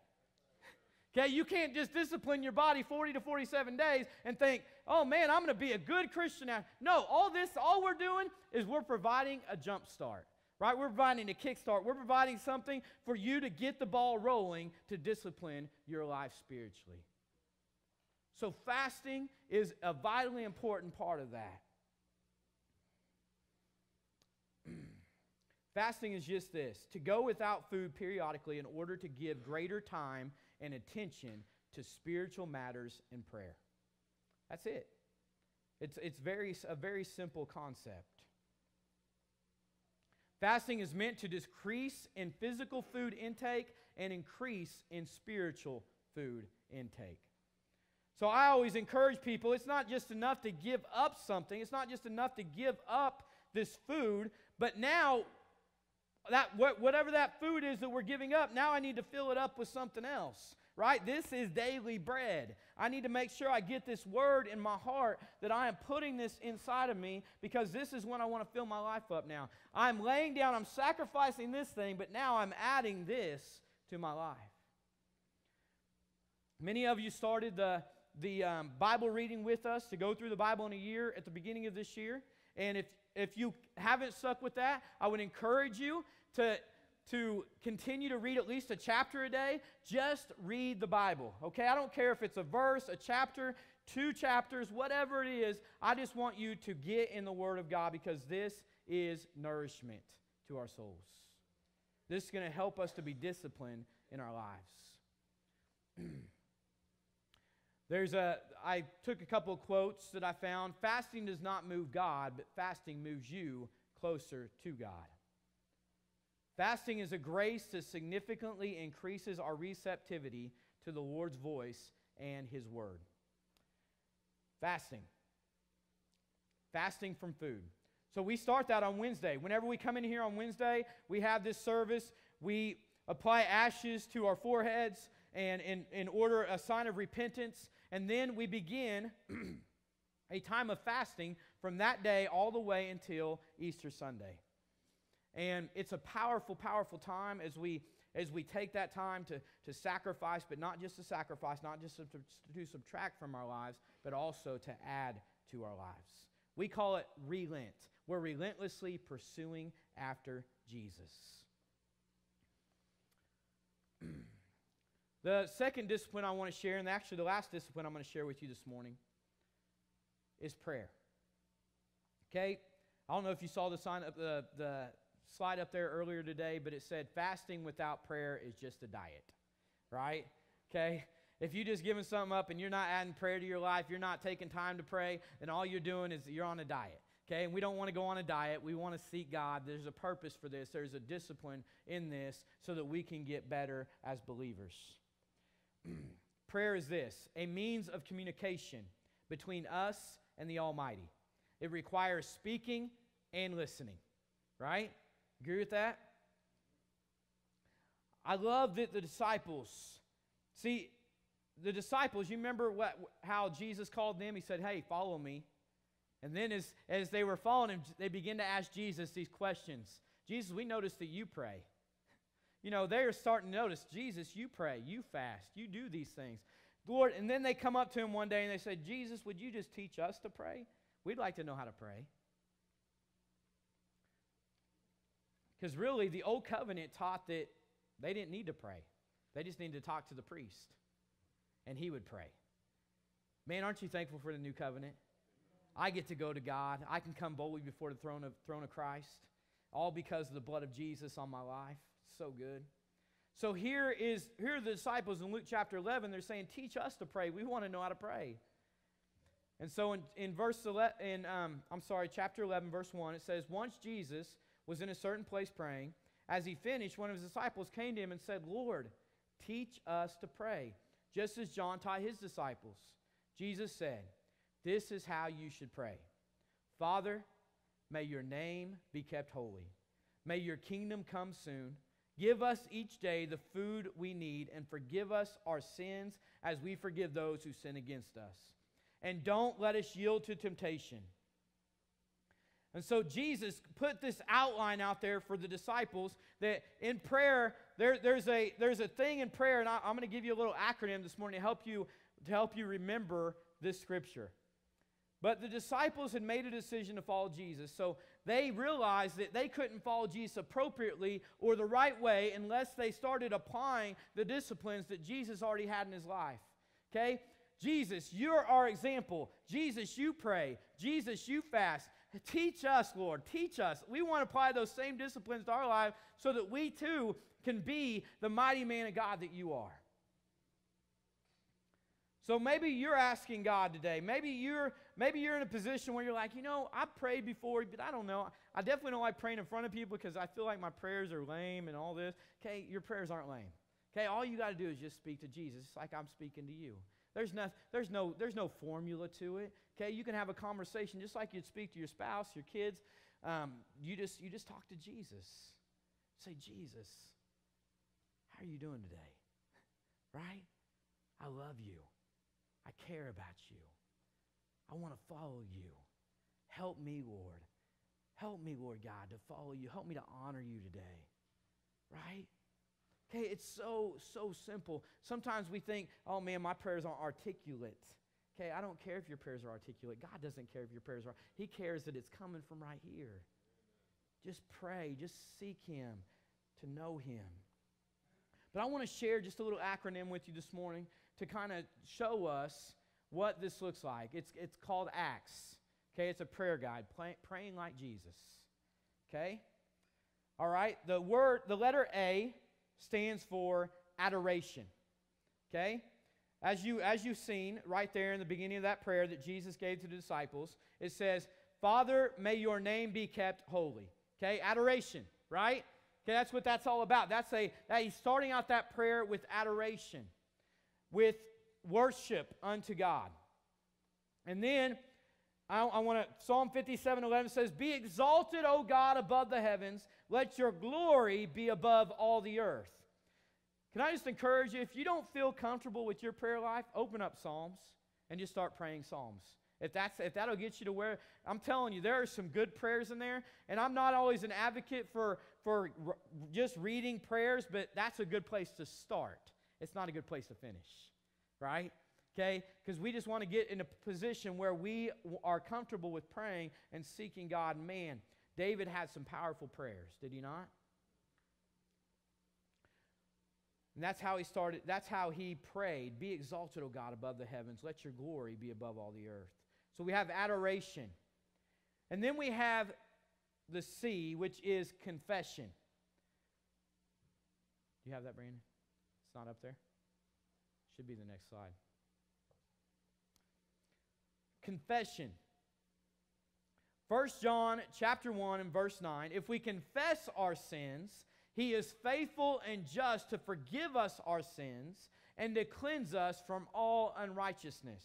Okay, you can't just discipline your body 40 to 47 days and think, oh man, I'm going to be a good Christian now. No, all this, all we're doing is we're providing a jump start, right? We're providing a kickstart. We're providing something for you to get the ball rolling to discipline your life spiritually. So, fasting is a vitally important part of that. fasting is just this to go without food periodically in order to give greater time and attention to spiritual matters and prayer. That's it. It's, it's very, a very simple concept. Fasting is meant to decrease in physical food intake and increase in spiritual food intake. So I always encourage people it's not just enough to give up something, it's not just enough to give up this food, but now that whatever that food is that we're giving up, now I need to fill it up with something else. Right? This is daily bread. I need to make sure I get this word in my heart that I am putting this inside of me because this is when I want to fill my life up now. I'm laying down, I'm sacrificing this thing, but now I'm adding this to my life. Many of you started the, the um, Bible reading with us to go through the Bible in a year at the beginning of this year. And if, if you haven't stuck with that, I would encourage you to, to continue to read at least a chapter a day. Just read the Bible, okay? I don't care if it's a verse, a chapter, two chapters, whatever it is. I just want you to get in the Word of God because this is nourishment to our souls. This is going to help us to be disciplined in our lives. There's a, I took a couple quotes that I found. Fasting does not move God, but fasting moves you closer to God. Fasting is a grace that significantly increases our receptivity to the Lord's voice and His Word. Fasting. Fasting from food. So we start that on Wednesday. Whenever we come in here on Wednesday, we have this service. We apply ashes to our foreheads and in, in order a sign of repentance. And then we begin a time of fasting from that day all the way until Easter Sunday. And it's a powerful, powerful time as we as we take that time to, to sacrifice, but not just to sacrifice, not just to, to, subtract from our lives, but also to add to our lives. We call it relent. We're relentlessly pursuing after Jesus. the second discipline I want to share, and actually the last discipline I'm going to share with you this morning, is prayer. Okay? I don't know if you saw the sign up the, the slide up there earlier today, but it said fasting without prayer is just a diet, right? Okay? If you're just giving something up and you're not adding prayer to your life, you're not taking time to pray, then all you're doing is you're on a diet. Okay, and we don't want to go on a diet. We want to seek God. There's a purpose for this. There's a discipline in this so that we can get better as believers. Prayer is this a means of communication between us and the Almighty. It requires speaking and listening, right? Agree with that? I love that the disciples, see, the disciples, you remember what, how Jesus called them? He said, Hey, follow me. And then as, as they were following him, they begin to ask Jesus these questions Jesus, we noticed that you pray. You know, they're starting to notice, Jesus, you pray, you fast, you do these things. Lord, and then they come up to him one day and they say, Jesus, would you just teach us to pray? We'd like to know how to pray. Because really, the old covenant taught that they didn't need to pray, they just needed to talk to the priest, and he would pray. Man, aren't you thankful for the new covenant? I get to go to God. I can come boldly before the throne of, throne of Christ, all because of the blood of Jesus on my life. So good. So here is here are the disciples in Luke chapter 11. They're saying, "Teach us to pray. We want to know how to pray." And so in, in verse 11, in um, I'm sorry, chapter 11, verse 1, it says, Once Jesus was in a certain place praying. As he finished, one of his disciples came to him and said, Lord, teach us to pray, just as John taught his disciples. Jesus said, This is how you should pray Father, may your name be kept holy. May your kingdom come soon. Give us each day the food we need and forgive us our sins as we forgive those who sin against us. And don't let us yield to temptation. And so Jesus put this outline out there for the disciples that in prayer, there, there's, a, there's a thing in prayer, and I, I'm going to give you a little acronym this morning to help you, to help you remember this scripture. But the disciples had made a decision to follow Jesus, so they realized that they couldn't follow Jesus appropriately or the right way unless they started applying the disciplines that Jesus already had in his life. Okay? Jesus, you're our example. Jesus, you pray. Jesus, you fast. Teach us, Lord. Teach us. We want to apply those same disciplines to our life so that we too can be the mighty man of God that you are. So maybe you're asking God today. Maybe you're maybe you're in a position where you're like, you know, I prayed before, but I don't know. I definitely don't like praying in front of people because I feel like my prayers are lame and all this. Okay, your prayers aren't lame. Okay, all you got to do is just speak to Jesus. It's like I'm speaking to you. There's no, there's no, there's no formula to it. Okay, you can have a conversation just like you'd speak to your spouse, your kids. Um, you just, you just talk to Jesus. Say, Jesus, how are you doing today? Right? I love you. I care about you. I want to follow you. Help me, Lord. Help me, Lord God, to follow you. Help me to honor you today. Right? Okay, it's so, so simple. Sometimes we think, oh man, my prayers aren't articulate. Okay, I don't care if your prayers are articulate. God doesn't care if your prayers are. He cares that it's coming from right here. Just pray, just seek Him to know Him. But I want to share just a little acronym with you this morning to kind of show us what this looks like. It's, it's called ACTS. Okay, it's a prayer guide, pray, praying like Jesus. Okay? All right, the word, the letter A stands for adoration. Okay? As you as you've seen right there in the beginning of that prayer that Jesus gave to the disciples, it says, "Father, may your name be kept holy." Okay? Adoration, right? Okay, that's what that's all about. That's a that he's starting out that prayer with adoration, with worship unto God. And then I, I want to, Psalm 57 11 says, Be exalted, O God, above the heavens. Let your glory be above all the earth. Can I just encourage you, if you don't feel comfortable with your prayer life, open up Psalms and just start praying Psalms. If, that's, if that'll get you to where, I'm telling you, there are some good prayers in there. And I'm not always an advocate for, for r- just reading prayers, but that's a good place to start. It's not a good place to finish, right? Okay? Because we just want to get in a position where we are comfortable with praying and seeking God. Man, David had some powerful prayers, did he not? And that's how he started, that's how he prayed. Be exalted, O God, above the heavens. Let your glory be above all the earth. So we have adoration. And then we have the C, which is confession. Do you have that, Brandon? It's not up there? Should be the next slide. Confession. 1 John chapter 1 and verse 9. If we confess our sins, he is faithful and just to forgive us our sins and to cleanse us from all unrighteousness.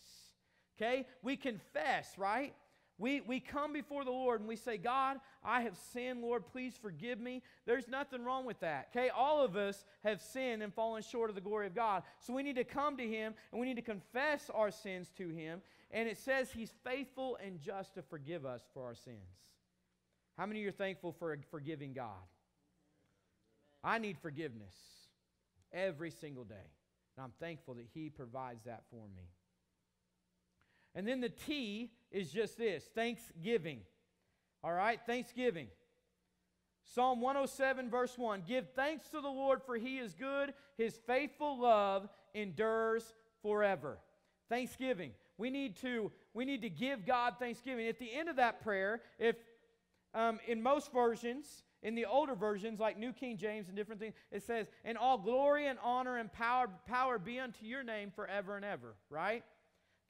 Okay? We confess, right? We, we come before the Lord and we say, God, I have sinned. Lord, please forgive me. There's nothing wrong with that. Okay? All of us have sinned and fallen short of the glory of God. So we need to come to Him and we need to confess our sins to Him. And it says He's faithful and just to forgive us for our sins. How many of you are thankful for forgiving God? I need forgiveness every single day. And I'm thankful that He provides that for me. And then the T is just this thanksgiving. All right, thanksgiving. Psalm 107, verse 1 Give thanks to the Lord, for he is good. His faithful love endures forever. Thanksgiving. We need to, we need to give God thanksgiving. At the end of that prayer, if um, in most versions, in the older versions, like New King James and different things, it says, And all glory and honor and power, power be unto your name forever and ever, right?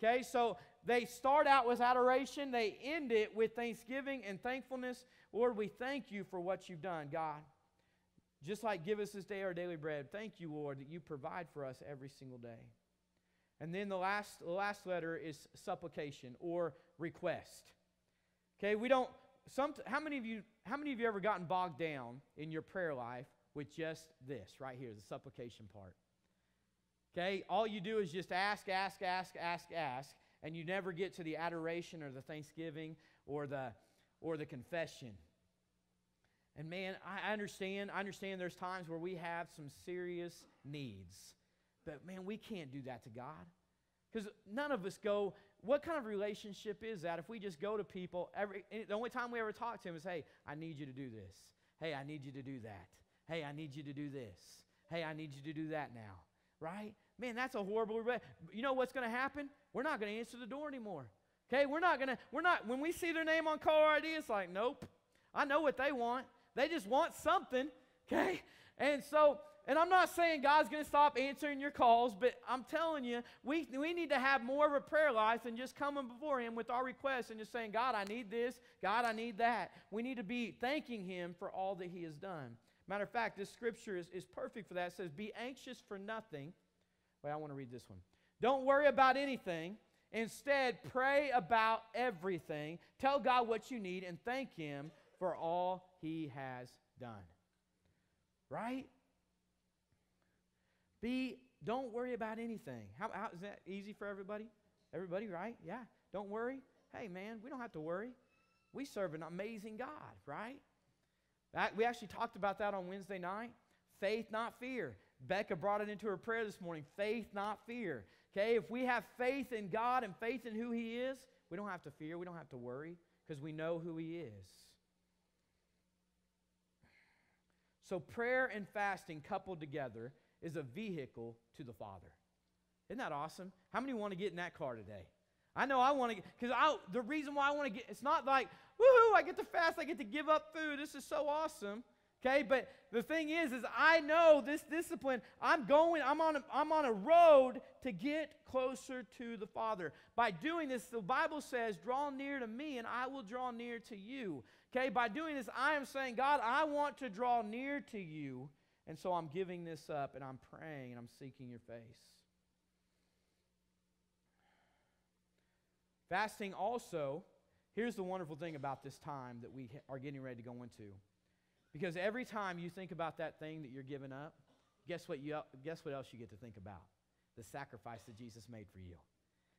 Okay, so they start out with adoration, they end it with thanksgiving and thankfulness. Lord, we thank you for what you've done, God. Just like give us this day our daily bread. Thank you, Lord, that you provide for us every single day. And then the last, the last letter is supplication or request. Okay, we don't some how many of you how many of you ever gotten bogged down in your prayer life with just this right here, the supplication part? Okay, all you do is just ask, ask, ask, ask, ask, and you never get to the adoration or the thanksgiving or the or the confession. And man, I understand, I understand there's times where we have some serious needs. But man, we can't do that to God. Because none of us go, what kind of relationship is that if we just go to people every the only time we ever talk to them is, hey, I need you to do this. Hey, I need you to do that. Hey, I need you to do this. Hey, I need you to do that now. Right? Man, that's a horrible you know what's going to happen? We're not going to answer the door anymore. Okay, we're not going to, we're not, when we see their name on caller ID, it's like, nope. I know what they want. They just want something. Okay? And so and I'm not saying God's going to stop answering your calls, but I'm telling you, we, we need to have more of a prayer life than just coming before Him with our requests and just saying, God, I need this. God, I need that. We need to be thanking Him for all that He has done. Matter of fact, this scripture is, is perfect for that. It says, Be anxious for nothing. Wait, I want to read this one. Don't worry about anything. Instead, pray about everything. Tell God what you need and thank Him for all He has done. Right? Be, don't worry about anything. How, how is that easy for everybody? Everybody, right? Yeah. Don't worry. Hey, man, we don't have to worry. We serve an amazing God, right? That, we actually talked about that on Wednesday night. Faith, not fear. Becca brought it into her prayer this morning. Faith, not fear. Okay, if we have faith in God and faith in who He is, we don't have to fear. We don't have to worry because we know who He is. So, prayer and fasting coupled together is a vehicle to the Father. Isn't that awesome? How many want to get in that car today? I know I want to get, because I, the reason why I want to get, it's not like, woohoo, I get to fast, I get to give up food. This is so awesome. Okay, but the thing is, is I know this discipline, I'm going, I'm on, a, I'm on a road to get closer to the Father. By doing this, the Bible says, draw near to me and I will draw near to you. Okay, by doing this, I am saying, God, I want to draw near to you and so I'm giving this up and I'm praying and I'm seeking your face. Fasting also, here's the wonderful thing about this time that we are getting ready to go into. Because every time you think about that thing that you're giving up, guess what, you, guess what else you get to think about? The sacrifice that Jesus made for you.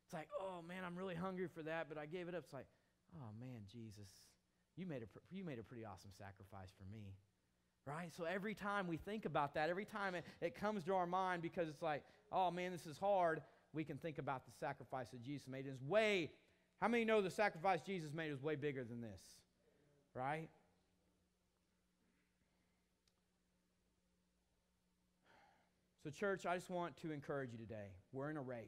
It's like, oh man, I'm really hungry for that, but I gave it up. It's like, oh man, Jesus, you made a, you made a pretty awesome sacrifice for me right? So every time we think about that, every time it, it comes to our mind because it's like, oh man, this is hard, we can think about the sacrifice that Jesus made. It's way, how many know the sacrifice Jesus made is way bigger than this, right? So, church, I just want to encourage you today. We're in a race.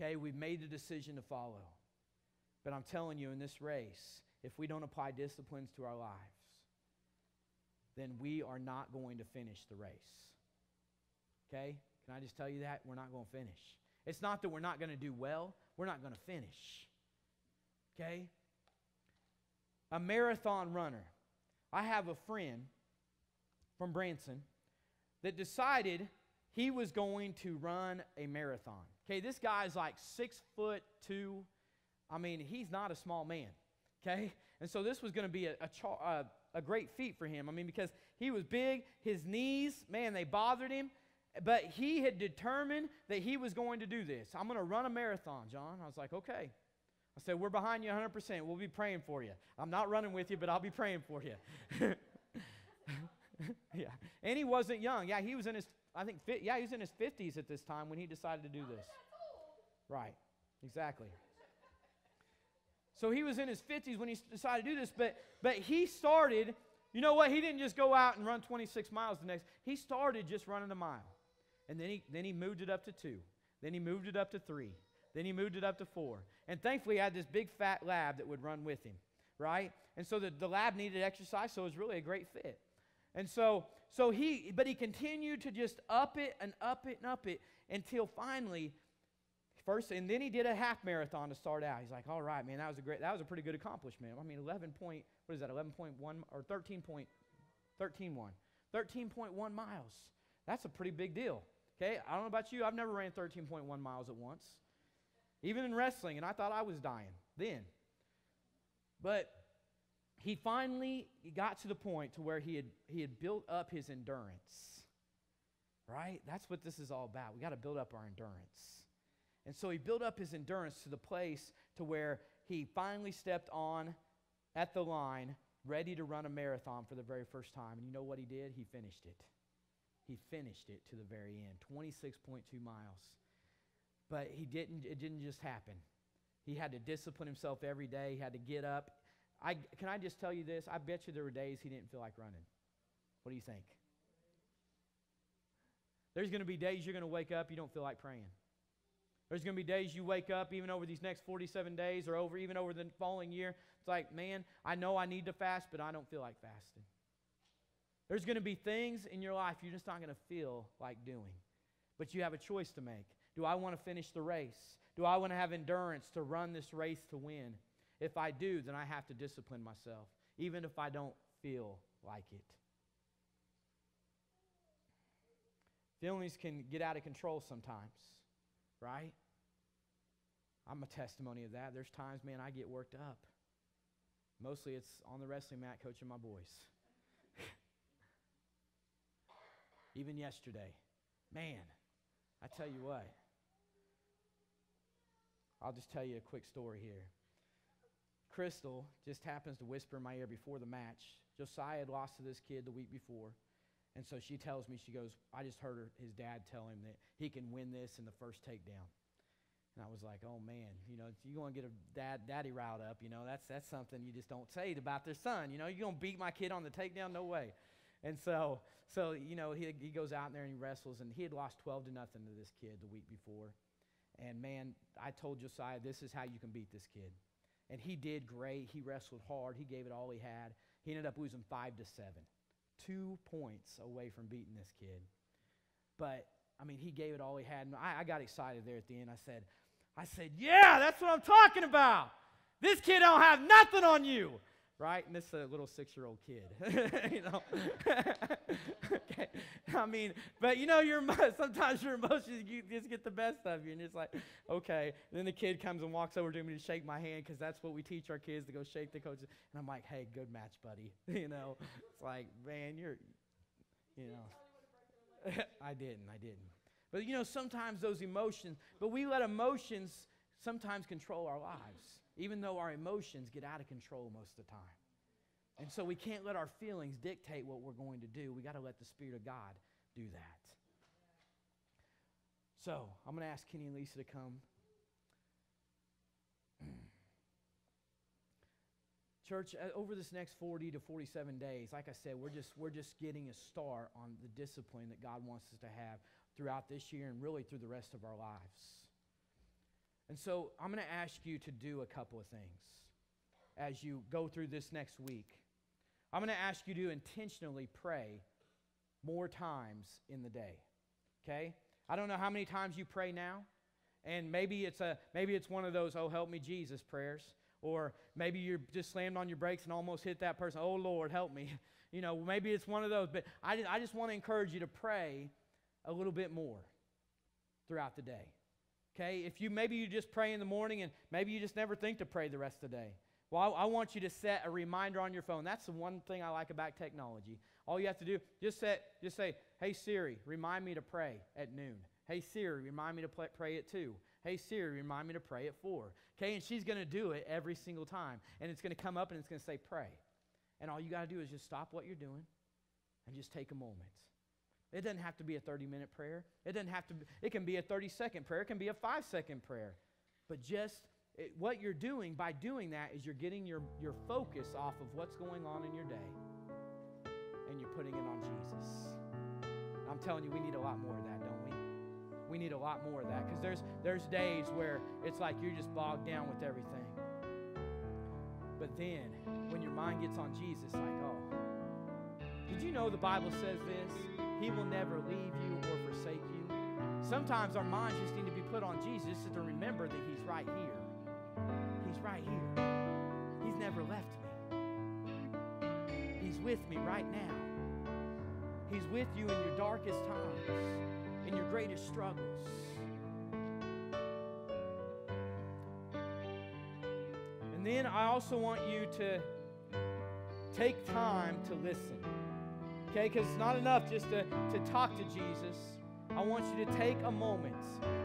Okay, we've made the decision to follow. But I'm telling you, in this race, if we don't apply disciplines to our lives, then we are not going to finish the race. Okay? Can I just tell you that? We're not going to finish. It's not that we're not going to do well, we're not going to finish. Okay? A marathon runner. I have a friend from Branson that decided he was going to run a marathon. Okay, this guy's like six foot two. I mean, he's not a small man. Okay, and so this was going to be a, a, char, uh, a great feat for him. I mean, because he was big, his knees, man, they bothered him. But he had determined that he was going to do this. I'm going to run a marathon, Jon. I was like, okay. I said, we're behind you 100%. We'll be praying for you. I'm not running with you, but I'll be praying for you. yeah. And he wasn't young. Yeah, he was in his, I think, yeah, he was in his 50s at this time when he decided to do this. Right. Exactly. So he was in his 50s when he decided to do this, but, but he started, you know what? He didn't just go out and run 26 miles the next. He started just running a mile. And then he, then he moved it up to two. Then he moved it up to three. Then he moved it up to four. And thankfully, he had this big fat lab that would run with him. right? And so the, the lab needed exercise, so it was really a great fit. And so, so he, but he continued to just up it and up it and up it until finally, first, and then he did a half marathon to start out. He's like, all right, man, that was a great, that was a pretty good accomplishment. I mean, 11 point, what is that, 11.1 or 13 point, 13 1, 13.1 miles. That's a pretty big deal. Okay, I don't know about you, I've never ran 13.1 miles at once, even in wrestling, and I thought I was dying then. But he finally got to the point to where he had, he had built up his endurance. Right? That's what this is all about. We got to build up our endurance. And so he built up his endurance to the place to where he finally stepped on at the line, ready to run a marathon for the very first time. And you know what he did? He finished it. He finished it to the very end, 26.2 miles. But he didn't it didn't just happen. He had to discipline himself every day. He had to get up. I, can I just tell you this? I bet you there were days he didn't feel like running. What do you think? There's going to be days you're going to wake up, you don't feel like praying. There's going to be days you wake up, even over these next 47 days or over even over the following year. It's like, man, I know I need to fast, but I don't feel like fasting. There's going to be things in your life you're just not going to feel like doing. But you have a choice to make. Do I want to finish the race? Do I want to have endurance to run this race to win? If I do, then I have to discipline myself, even if I don't feel like it. Feelings can get out of control sometimes, right? I'm a testimony of that. There's times, man, I get worked up. Mostly it's on the wrestling mat coaching my boys. Even yesterday, man, I tell you what. I'll just tell you a quick story here. Crystal just happens to whisper in my ear before the match. Josiah had lost to this kid the week before. And so she tells me, she goes, I just heard her, his dad tell him that he can win this in the first takedown. And I was like, oh man, you know, you're going to get a dad, daddy riled up. You know, that's, that's something you just don't say about their son. You know, you're going to beat my kid on the takedown? No way. And so, so you know, he, he goes out there and he wrestles, and he had lost 12 to nothing to this kid the week before. And man, I told Josiah, this is how you can beat this kid. And he did great. He wrestled hard. He gave it all he had. He ended up losing five to seven, two points away from beating this kid. But I mean, he gave it all he had. And I, I got excited there at the end. I said, I said, yeah, that's what I'm talking about. This kid don't have nothing on you right? And this is a little six-year-old kid, you know. okay, I mean, but you know, your sometimes your emotions you just get the best of you, and it's like, okay. And then the kid comes and walks over to me to shake my hand because that's what we teach our kids to go shake the coaches. And I'm like, hey, good match, buddy. you know, it's like, man, you're, you know, I didn't, I didn't. But you know, sometimes those emotions, but we let emotions sometimes control our lives even though our emotions get out of control most of the time. And so we can't let our feelings dictate what we're going to do. We got to let the Spirit of God do that. So I'm going to ask Kenny and Lisa to come. Church, uh, over this next 40 to 47 days, like I said, we're just, we're just getting a start on the discipline that God wants us to have throughout this year and really through the rest of our lives. And so I'm going to ask you to do a couple of things as you go through this next week. I'm going to ask you to intentionally pray more times in the day. Okay? I don't know how many times you pray now. And maybe it's a maybe it's one of those oh help me Jesus prayers or maybe you're just slammed on your brakes and almost hit that person. Oh Lord, help me. You know, maybe it's one of those, but I, I just want to encourage you to pray a little bit more throughout the day. Okay? If you maybe you just pray in the morning and maybe you just never think to pray the rest of the day. Well, I, I, want you to set a reminder on your phone. That's the one thing I like about technology. All you have to do, just set, just say, "Hey Siri, remind me to pray at noon." Hey Siri, remind me to play, pray at two. Hey Siri, remind me to pray at four. Okay, and she's going to do it every single time, and it's going to come up and it's going to say pray, and all you got to do is just stop what you're doing, and just take a moment. It doesn't have to be a 30 minute prayer. It doesn't have to be, it can be a 30 second prayer. It can be a five second prayer. But just it, what you're doing by doing that is you're getting your, your focus off of what's going on in your day and you're putting it on Jesus. I'm telling you, we need a lot more of that, don't we? We need a lot more of that because there's, there's days where it's like you're just bogged down with everything. But then, when your mind gets on Jesus, like, oh, did you know the Bible says this? He will never leave you or forsake you. Sometimes our minds just need to be put on Jesus to remember that He's right here. He's right here. He's never left me. He's with me right now. He's with you in your darkest times, in your greatest struggles. And then I also want you to take time to listen. Okay? Because it's not enough just to, to talk to Jesus. I want you to take a moment.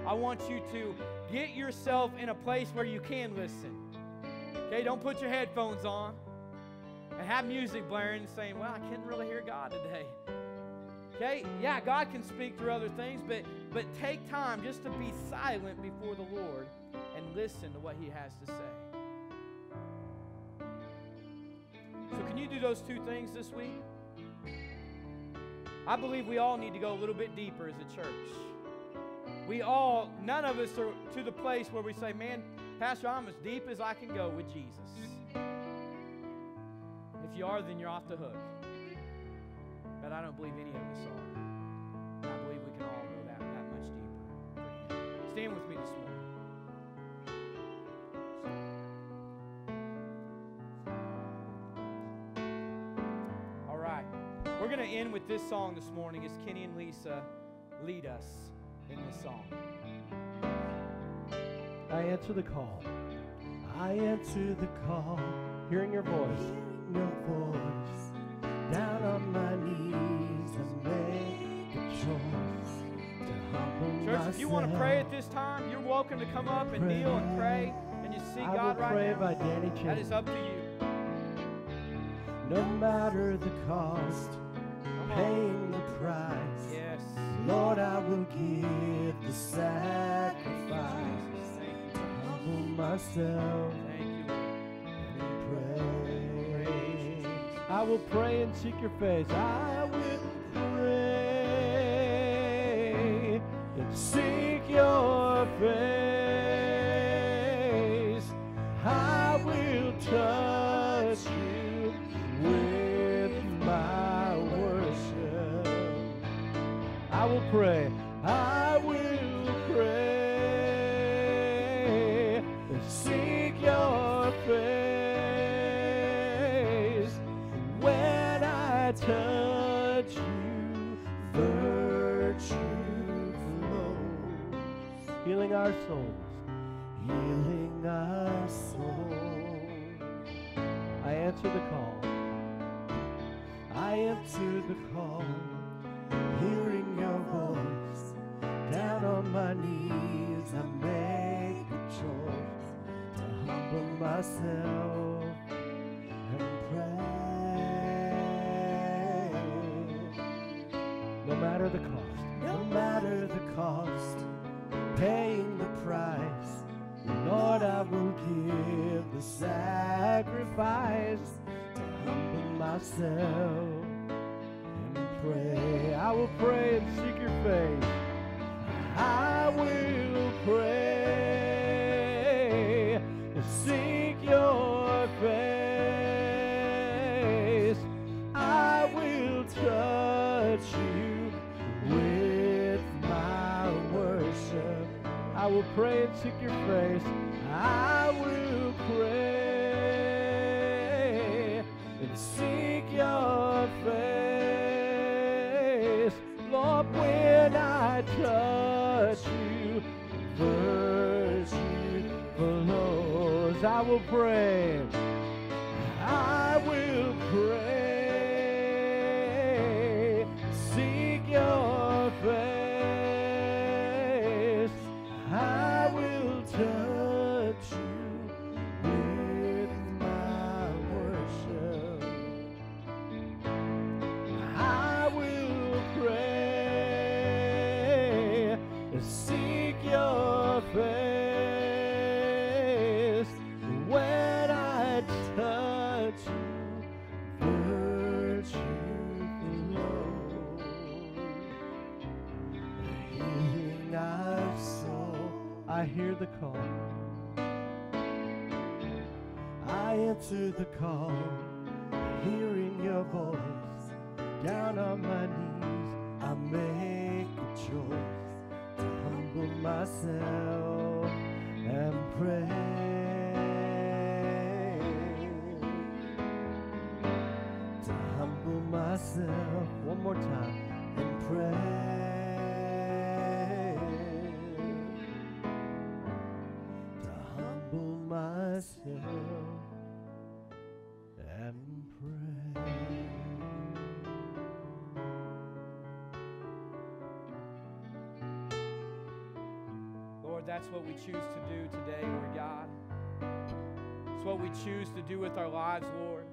I want you to get yourself in a place where you can listen. Okay? Don't put your headphones on and have music blaring saying, Well, I couldn't really hear God today. Okay? Yeah, God can speak through other things, but but take time just to be silent before the Lord and listen to what He has to say. So, can you do those two things this week? I believe we all need to go a little bit deeper as a church. We all, none of us are to the place where we say, man, Pastor, I'm as deep as I can go with Jesus. If you are, then you're off the hook. But I don't believe any of us are. I believe we can all go that, that much deeper. Stand with me this morning. Going to end with this song this morning as Kenny and Lisa lead us in this song. I answer the call. I answer the call. Hearing your voice. Your voice down on my knees and make a choice to humble Church, if you want to pray at this time, you're welcome to come up and kneel and pray and just see I God will right pray now. by Danny That is Chan. up to you. No matter the cost, Come on. Paying the price. Yes. Lord, I will give the sacrifice to humble myself Thank you. and pray. Praise you, Jesus. I will pray and seek your face. I will pray and seek your face. Pray. I will pray seek your face. When I touch you, virtue flows, healing our souls. Healing our souls. I answer the call. Cost, paying the price, Lord, I will give the sacrifice to humble myself and pray. I will pray and seek your face. I will pray and seek your face. I will pray and seek your face. Lord, when I touch you, virtue flows. I will pray. Answer the call, hearing your voice. Down on my knees, I make a choice to humble myself and pray. To humble myself one more time and pray. To humble myself that's what we choose to do today, Lord God. It's what we choose to do with our lives, Lord,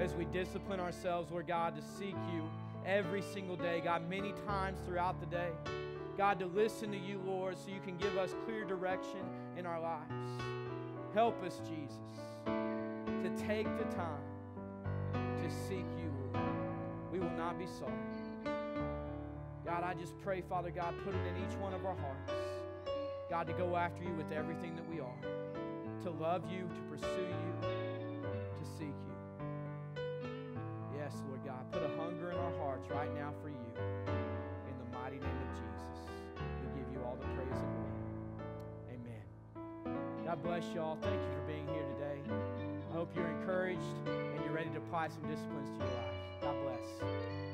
as we discipline ourselves, Lord God, to seek you every single day, God, many times throughout the day. God, to listen to you, Lord, so you can give us clear direction in our lives. Help us, Jesus, to take the time to seek you, Lord. We will not be sorry. God, I just pray, Father God, put it in each one of our hearts. God, to go after you with everything that we are, to love you, to pursue you, to seek you. Yes, Lord God, put a hunger in our hearts right now for you. In the mighty name of Jesus, we give you all the praise and glory. Amen. God bless y'all. Thank you for being here today. I hope you're encouraged and you're ready to apply some disciplines to your life. God bless.